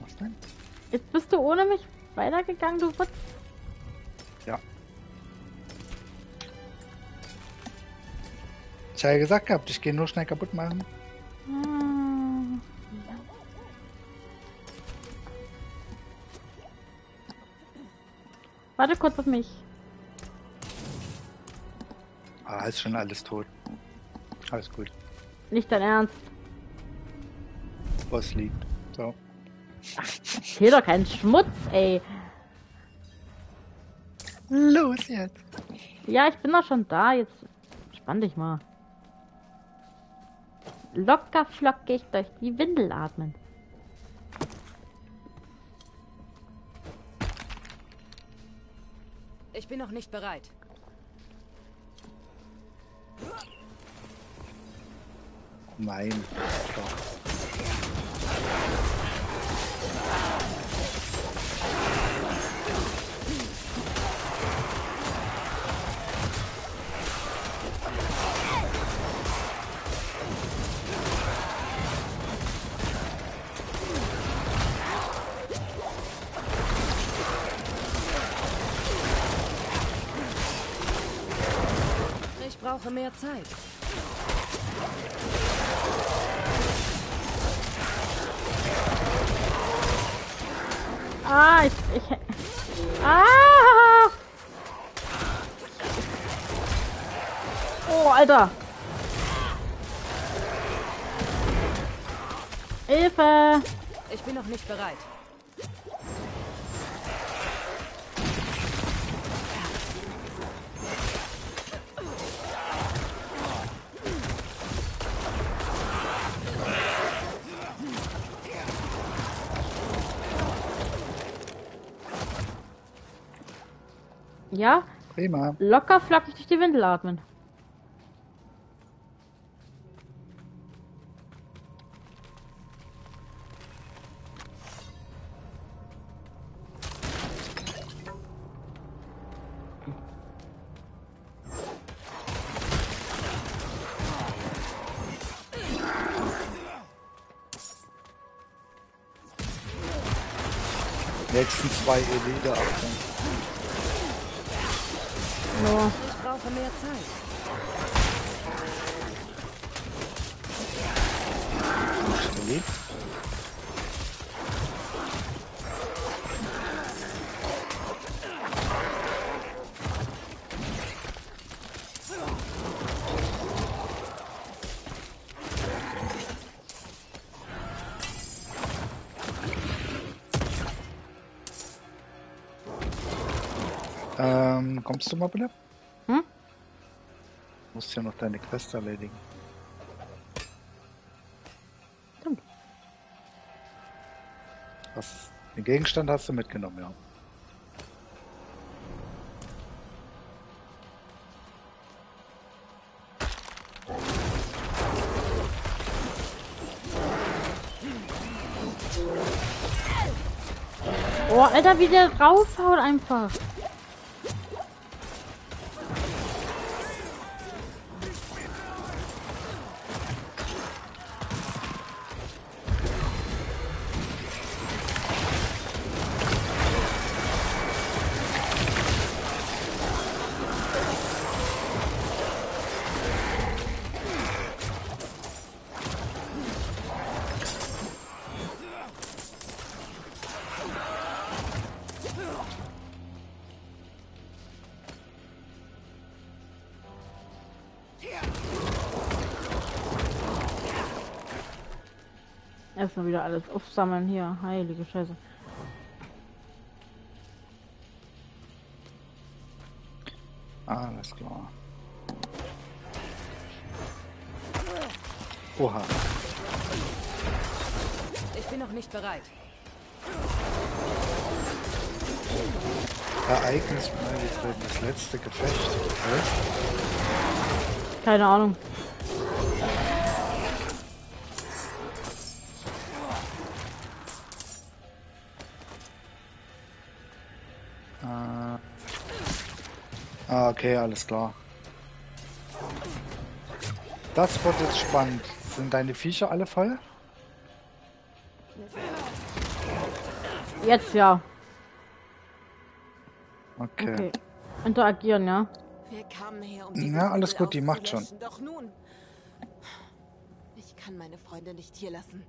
Was denn? Jetzt bist du ohne mich weitergegangen, du Wutz. Ich habe ja gesagt gehabt, ich gehe nur schnell kaputt machen. Hm. Warte kurz auf mich. Ah, ist schon alles tot. Alles gut. Nicht dein Ernst. Was liegt. So. Hier doch kein Schmutz, ey. Los jetzt. Ja, ich bin doch schon da. Jetzt spann dich mal. Locker flockig durch die Windel atmen. Ich bin noch nicht bereit. Nein. Doch. Brauche mehr Zeit. Ah, ich. ich ah! Oh, Alter. Hilfe! Ich bin noch nicht bereit. Prima. Locker flockig durch die Windel atmen. Nächsten zwei Elite Achtung. No. Ich brauche mehr Zeit. Elite. Kommst du mal bitte? Hm? Du musst ja noch deine Quest erledigen. Stimmt. Was? Den Gegenstand hast du mitgenommen, ja. Oh, Alter, wie der raushaut einfach. Erstmal wieder alles aufsammeln hier. Heilige Scheiße. Alles klar. Oha. Ich bin noch nicht bereit. Ereignis. Das letzte Gefecht. Okay. Keine Ahnung. Okay, alles klar. Das wird jetzt spannend. Sind deine Viecher alle voll? Jetzt ja. Okay. Okay. Interagieren, ja. Wir kamen her, um Ja, alles gut, die macht schon. Doch nun. Ich kann meine Freunde nicht hier lassen.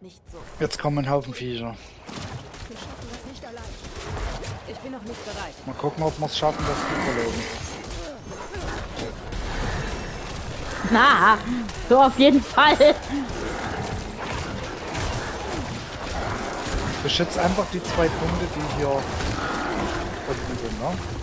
Nicht so. Jetzt kommen ein Haufen Viecher. Wir schaffen das nicht allein. Ich bin noch nicht bereit. Mal gucken, ob wir es schaffen, das zu überleben. Na, so auf jeden Fall. Beschützt einfach die zwei Punkte, die hier unten sind, ne?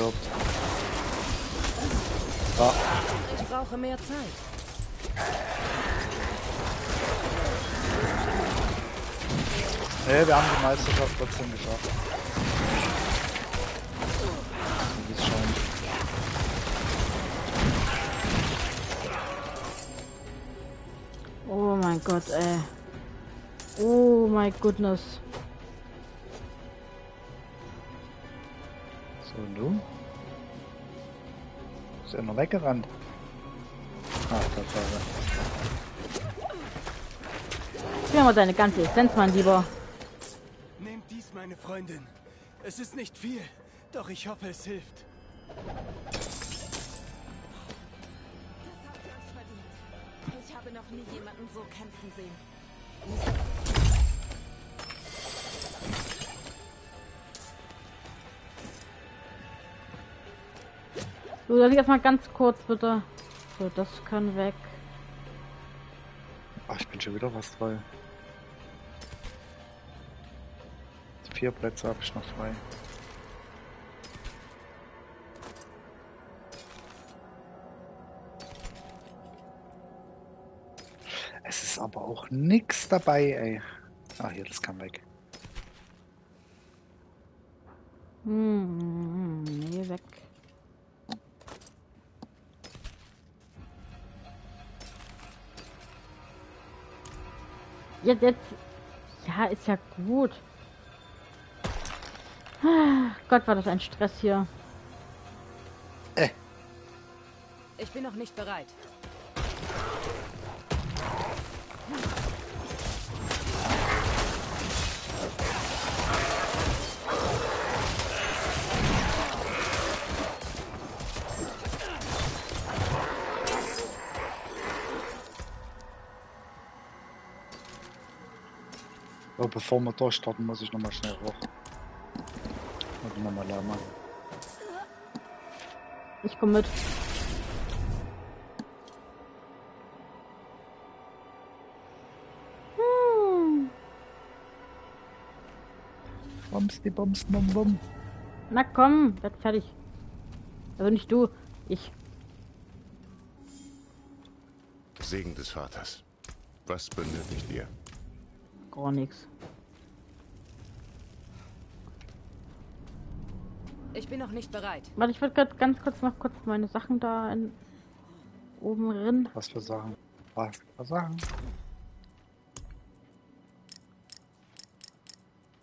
Stirbt. Ja, Ich brauche mehr Zeit. nee, wir haben die Meisterschaft trotzdem geschafft. So wie es scheint. Oh mein Gott, ey. Oh my goodness. So, und du? Ist er noch weggerannt? Ah, Tatsache. Mir mal deine ganze Essenz, mein Lieber. Nehmt dies, meine Freundin. Es ist nicht viel, doch ich hoffe, es hilft. Ich habe noch nie jemanden so kämpfen sehen. So, dann erstmal ganz kurz bitte. So, das kann weg. Ach, ich bin schon wieder was frei. Vier Plätze habe ich noch frei. Es ist aber auch nix dabei, ey. Ah, hier, das kann weg. Hm, nee, weg. Jetzt, jetzt. Ja, ist ja gut. Ah, Gott, war das ein Stress hier. Ich bin noch nicht bereit. Bevor wir durchstarten, muss ich nochmal schnell hoch. Ich nochmal leer machen. Ich komme mit. Hm. Bums, die Bums, bum, bum. Na komm, werd fertig. Also nicht du, ich. Segen des Vaters. Was benötigt ihr? Gar nichts. Ich bin noch nicht bereit. Warte, ich würde ganz kurz noch kurz meine Sachen da in, oben rein. Was für Sachen? Was für Sachen?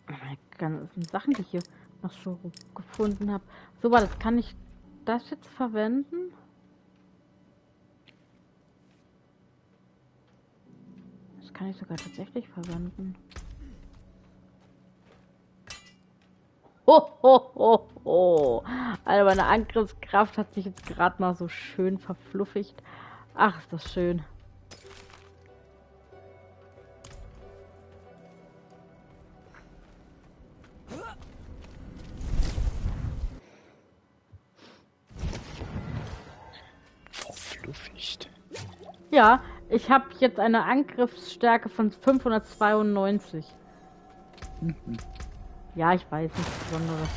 Meine ganzen Sachen, die ich hier noch so gefunden habe. So, warte, kann ich das jetzt verwenden? Kann ich sogar tatsächlich verwenden. Ho, ho, ho, ho. Also meine Angriffskraft hat sich jetzt gerade mal so schön verfluffigt. Ach, ist das schön. Verfluffigt. Ja, ich habe jetzt eine Angriffsstärke von 592. Mhm. Ja, ich weiß nichts Besonderes.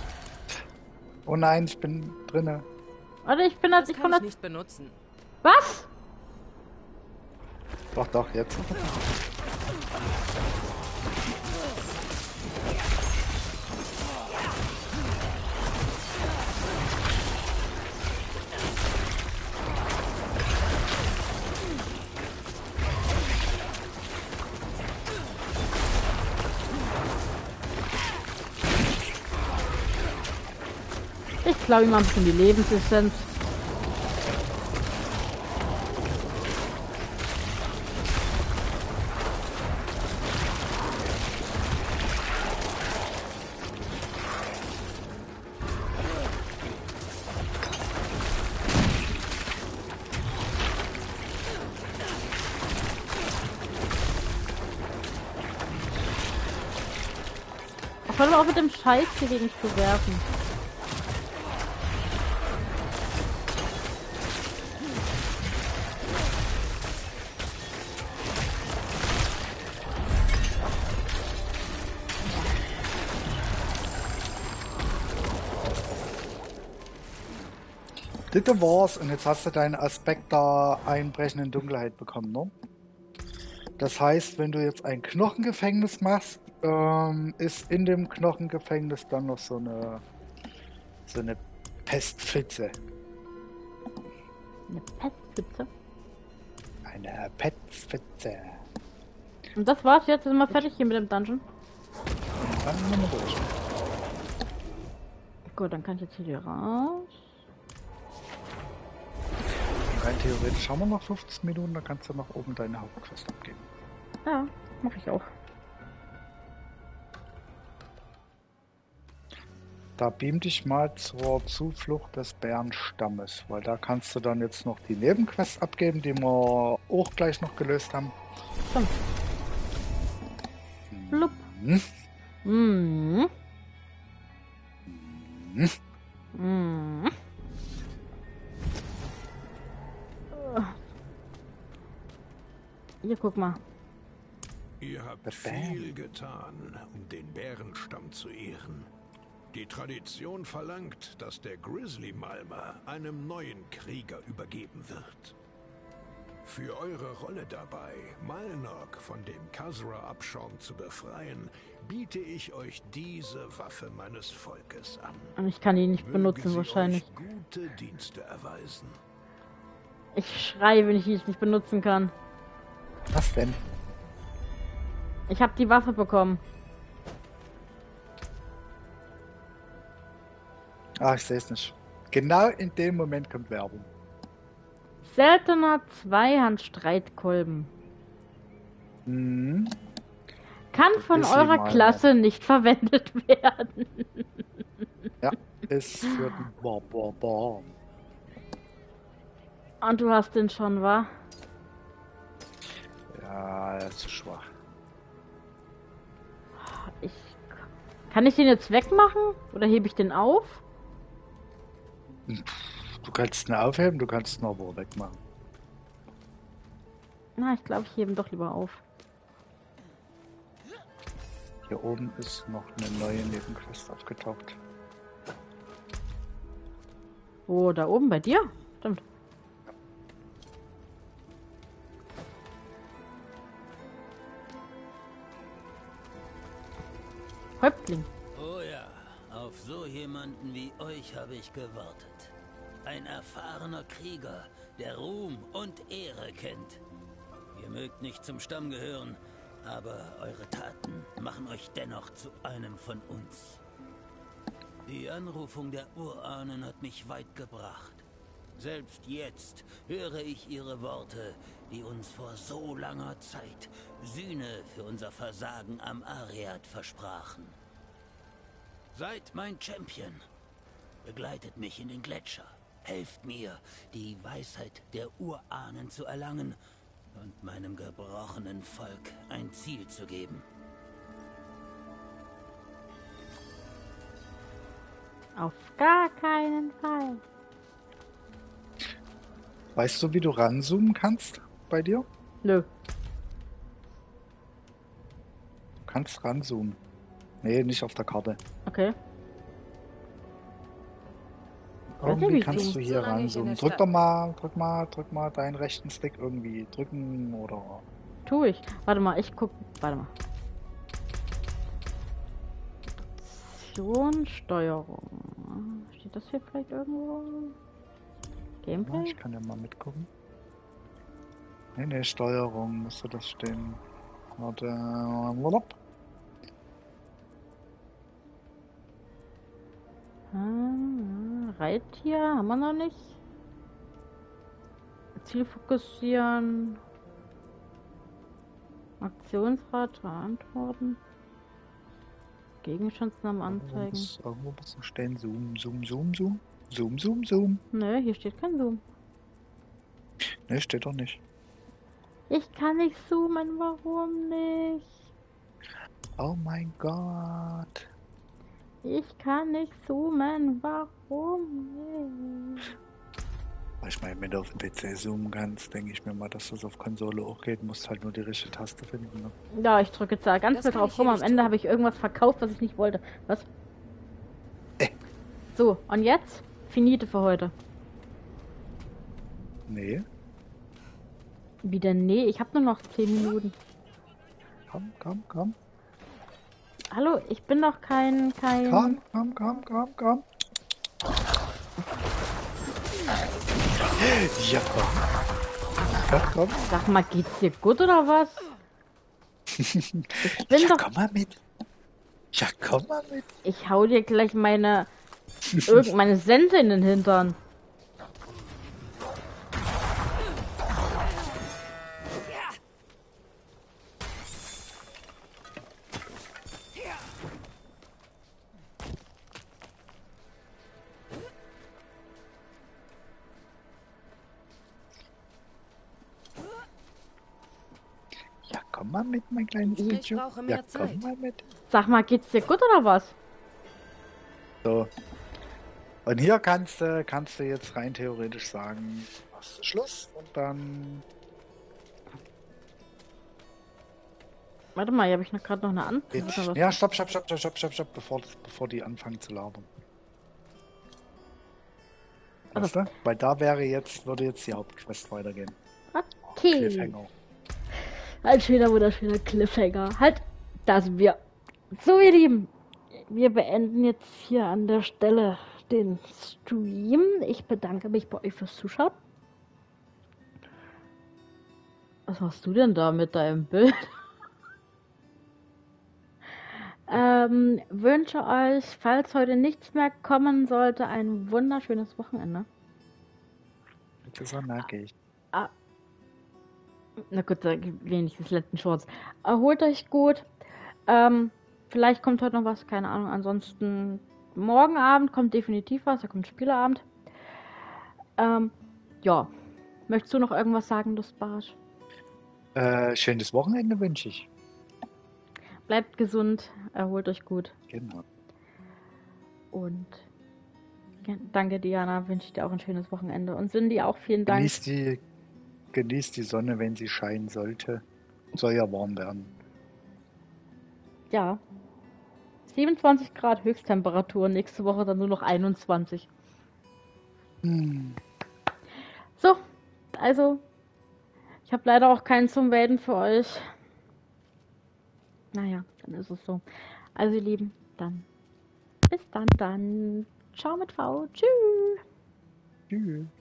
Oh nein, ich bin drinne. Warte, ich bin das, Das ich kann das. nicht benutzen. Was? Doch, doch, jetzt. Glaube ihm mal ein bisschen die Lebensessenz. Doch auf mit dem Scheiß hier gegen zu werfen. Das war's und jetzt hast du deinen Aspekt der einbrechenden Dunkelheit bekommen, ne? Das heißt, wenn du jetzt ein Knochengefängnis machst, ähm, ist in dem Knochengefängnis dann noch so eine so eine Pestpfütze. Eine Pestpfütze. Eine Pestpfütze. Und das war's jetzt, sind wir fertig hier mit dem Dungeon. Dann nehmen wir durch. Gut, dann kann ich jetzt hier raus. Rein theoretisch haben wir noch 15 Minuten, dann kannst du noch oben deine Hauptquest abgeben. Ja, mache ich auch. Da beam dich mal zur Zuflucht des Bärenstammes, weil da kannst du dann jetzt noch die Nebenquest abgeben, die wir auch gleich noch gelöst haben. Stimmt. Blub. Hm? Mhm. Hm? Mhm. Hier, guck mal. Ihr habt viel getan, um den Bärenstamm zu ehren. Die Tradition verlangt, dass der Grizzly Malmer einem neuen Krieger übergeben wird. Für eure Rolle dabei, Malnog von dem Kasra-Abschaum zu befreien, biete ich euch diese Waffe meines Volkes an. Und ich kann die nicht Möge benutzen sie wahrscheinlich. Euch gute Dienste erweisen. Ich schreie, wenn ich die nicht benutzen kann. Was denn? Ich habe die Waffe bekommen. Ah, ich sehe es nicht. Genau in dem Moment kommt Werbung. Seltener Zweihand-Streitkolben. Mhm. Kann von Ist eurer Klasse nicht verwendet werden. Ja, ist für den Boah, boah, boah. Und du hast den schon, wa? Ja, er ist zu schwach. Ich. Kann ich den jetzt wegmachen? Oder hebe ich den auf? Du kannst ihn aufheben, du kannst ihn aber wegmachen. Na, ich glaube, ich hebe ihn doch lieber auf. Hier oben ist noch eine neue Nebenquest aufgetaucht. Oh, da oben bei dir? Stimmt. Häuptling. Oh ja, auf so jemanden wie euch habe ich gewartet. Ein erfahrener Krieger, der Ruhm und Ehre kennt. Ihr mögt nicht zum Stamm gehören, aber eure Taten machen euch dennoch zu einem von uns. Die Anrufung der Urahnen hat mich weit gebracht. Selbst jetzt höre ich ihre Worte, die uns vor so langer Zeit Sühne für unser Versagen am Ariad versprachen. Seid mein Champion. Begleitet mich in den Gletscher. Helft mir, die Weisheit der Urahnen zu erlangen und meinem gebrochenen Volk ein Ziel zu geben. Auf gar keinen Fall. Weißt du, wie du ranzoomen kannst bei dir? Nö. Du kannst ranzoomen. Nee, nicht auf der Karte. Okay. Irgendwie kannst du hier ranzoomen. Drück doch mal, drück mal, drück mal deinen rechten Stick irgendwie drücken oder. Tu ich. Warte mal, ich guck. Warte mal. Option, Steuerung. Steht das hier vielleicht irgendwo? Gameplay? ich kann ja mal mitgucken. Nee, nee, Steuerung müsste das stehen. Warte. Wallop. Ah, Reittier haben wir noch nicht. Ziel fokussieren. Aktionsrad beantworten. Gegenstandsnamen anzeigen. Irgendwo muss noch stehen. Zoom, zoom, zoom, zoom. Zoom, zoom, zoom. Nö, hier steht kein Zoom. Nee, steht doch nicht. Ich kann nicht zoomen, warum nicht? Oh mein Gott. Ich kann nicht zoomen, warum nicht? Ich meine, wenn du auf dem PC zoomen kannst, denke ich mir mal, dass das auf Konsole auch geht. Du musst halt nur die richtige Taste finden. Ne? Ja, ich drücke jetzt da ganz kann drauf rum. Am Ende habe ich irgendwas verkauft, was ich nicht wollte. Was? So, und jetzt? Finite für heute. Nee, Wieder nee, ich habe nur noch 10 Minuten. komm, komm, komm. Hallo, ich bin doch kein, kein... Komm, komm, komm, komm, komm. Ja, komm. Ja, komm. Sag mal, geht's dir gut oder was? Ich bin ja, doch... komm mal mit. Ja, komm mal mit. Ich hau dir gleich meine irgendeine Sense in den Hintern. Ja, komm mal mit, mein kleines Ich Mädchen. brauche mehr Ja, Zeit. komm mal mit. Sag mal, geht's dir gut oder was? So. Und hier kannst du, kannst du jetzt rein theoretisch sagen, machst du Schluss und dann. Warte mal, hier habe ich noch gerade noch eine Antwort. Ja, stopp, stopp, stopp, stopp, stopp, stopp, stopp, bevor, bevor die anfangen zu labern. Weißt du? Weil da wäre jetzt, würde jetzt die Hauptquest weitergehen. Okay. Cliffhanger. Ein schöner, wunderschöner Cliffhanger. Halt, da sind wir. So, ihr Lieben, wir beenden jetzt hier an der Stelle den Stream. Ich bedanke mich bei euch fürs Zuschauen. Was machst du denn da mit deinem Bild? ähm, wünsche euch, falls heute nichts mehr kommen sollte, ein wunderschönes Wochenende. Das so nackig. Ah. Na gut, da wenigstens letzten Shorts. Erholt euch gut. Ähm, vielleicht kommt heute noch was, keine Ahnung. Ansonsten morgen Abend kommt definitiv was, da kommt Spieleabend. Ähm, ja. Möchtest du noch irgendwas sagen, Lustbarsch? Äh, schönes Wochenende wünsche ich. Bleibt gesund, erholt euch gut. Genau. Und ja, danke, Diana. Wünsche ich dir auch ein schönes Wochenende. Und Cindy auch vielen Dank. Genießt die, genießt die Sonne, wenn sie scheinen sollte. Soll ja warm werden. Ja. 27 Grad Höchsttemperatur. Nächste Woche dann nur noch 21. Hm. So, also, ich habe leider auch keinen zum Waden für euch. Naja, dann ist es so. Also, ihr Lieben, dann bis dann, dann. Ciao mit V. Tschüss. Tschüss.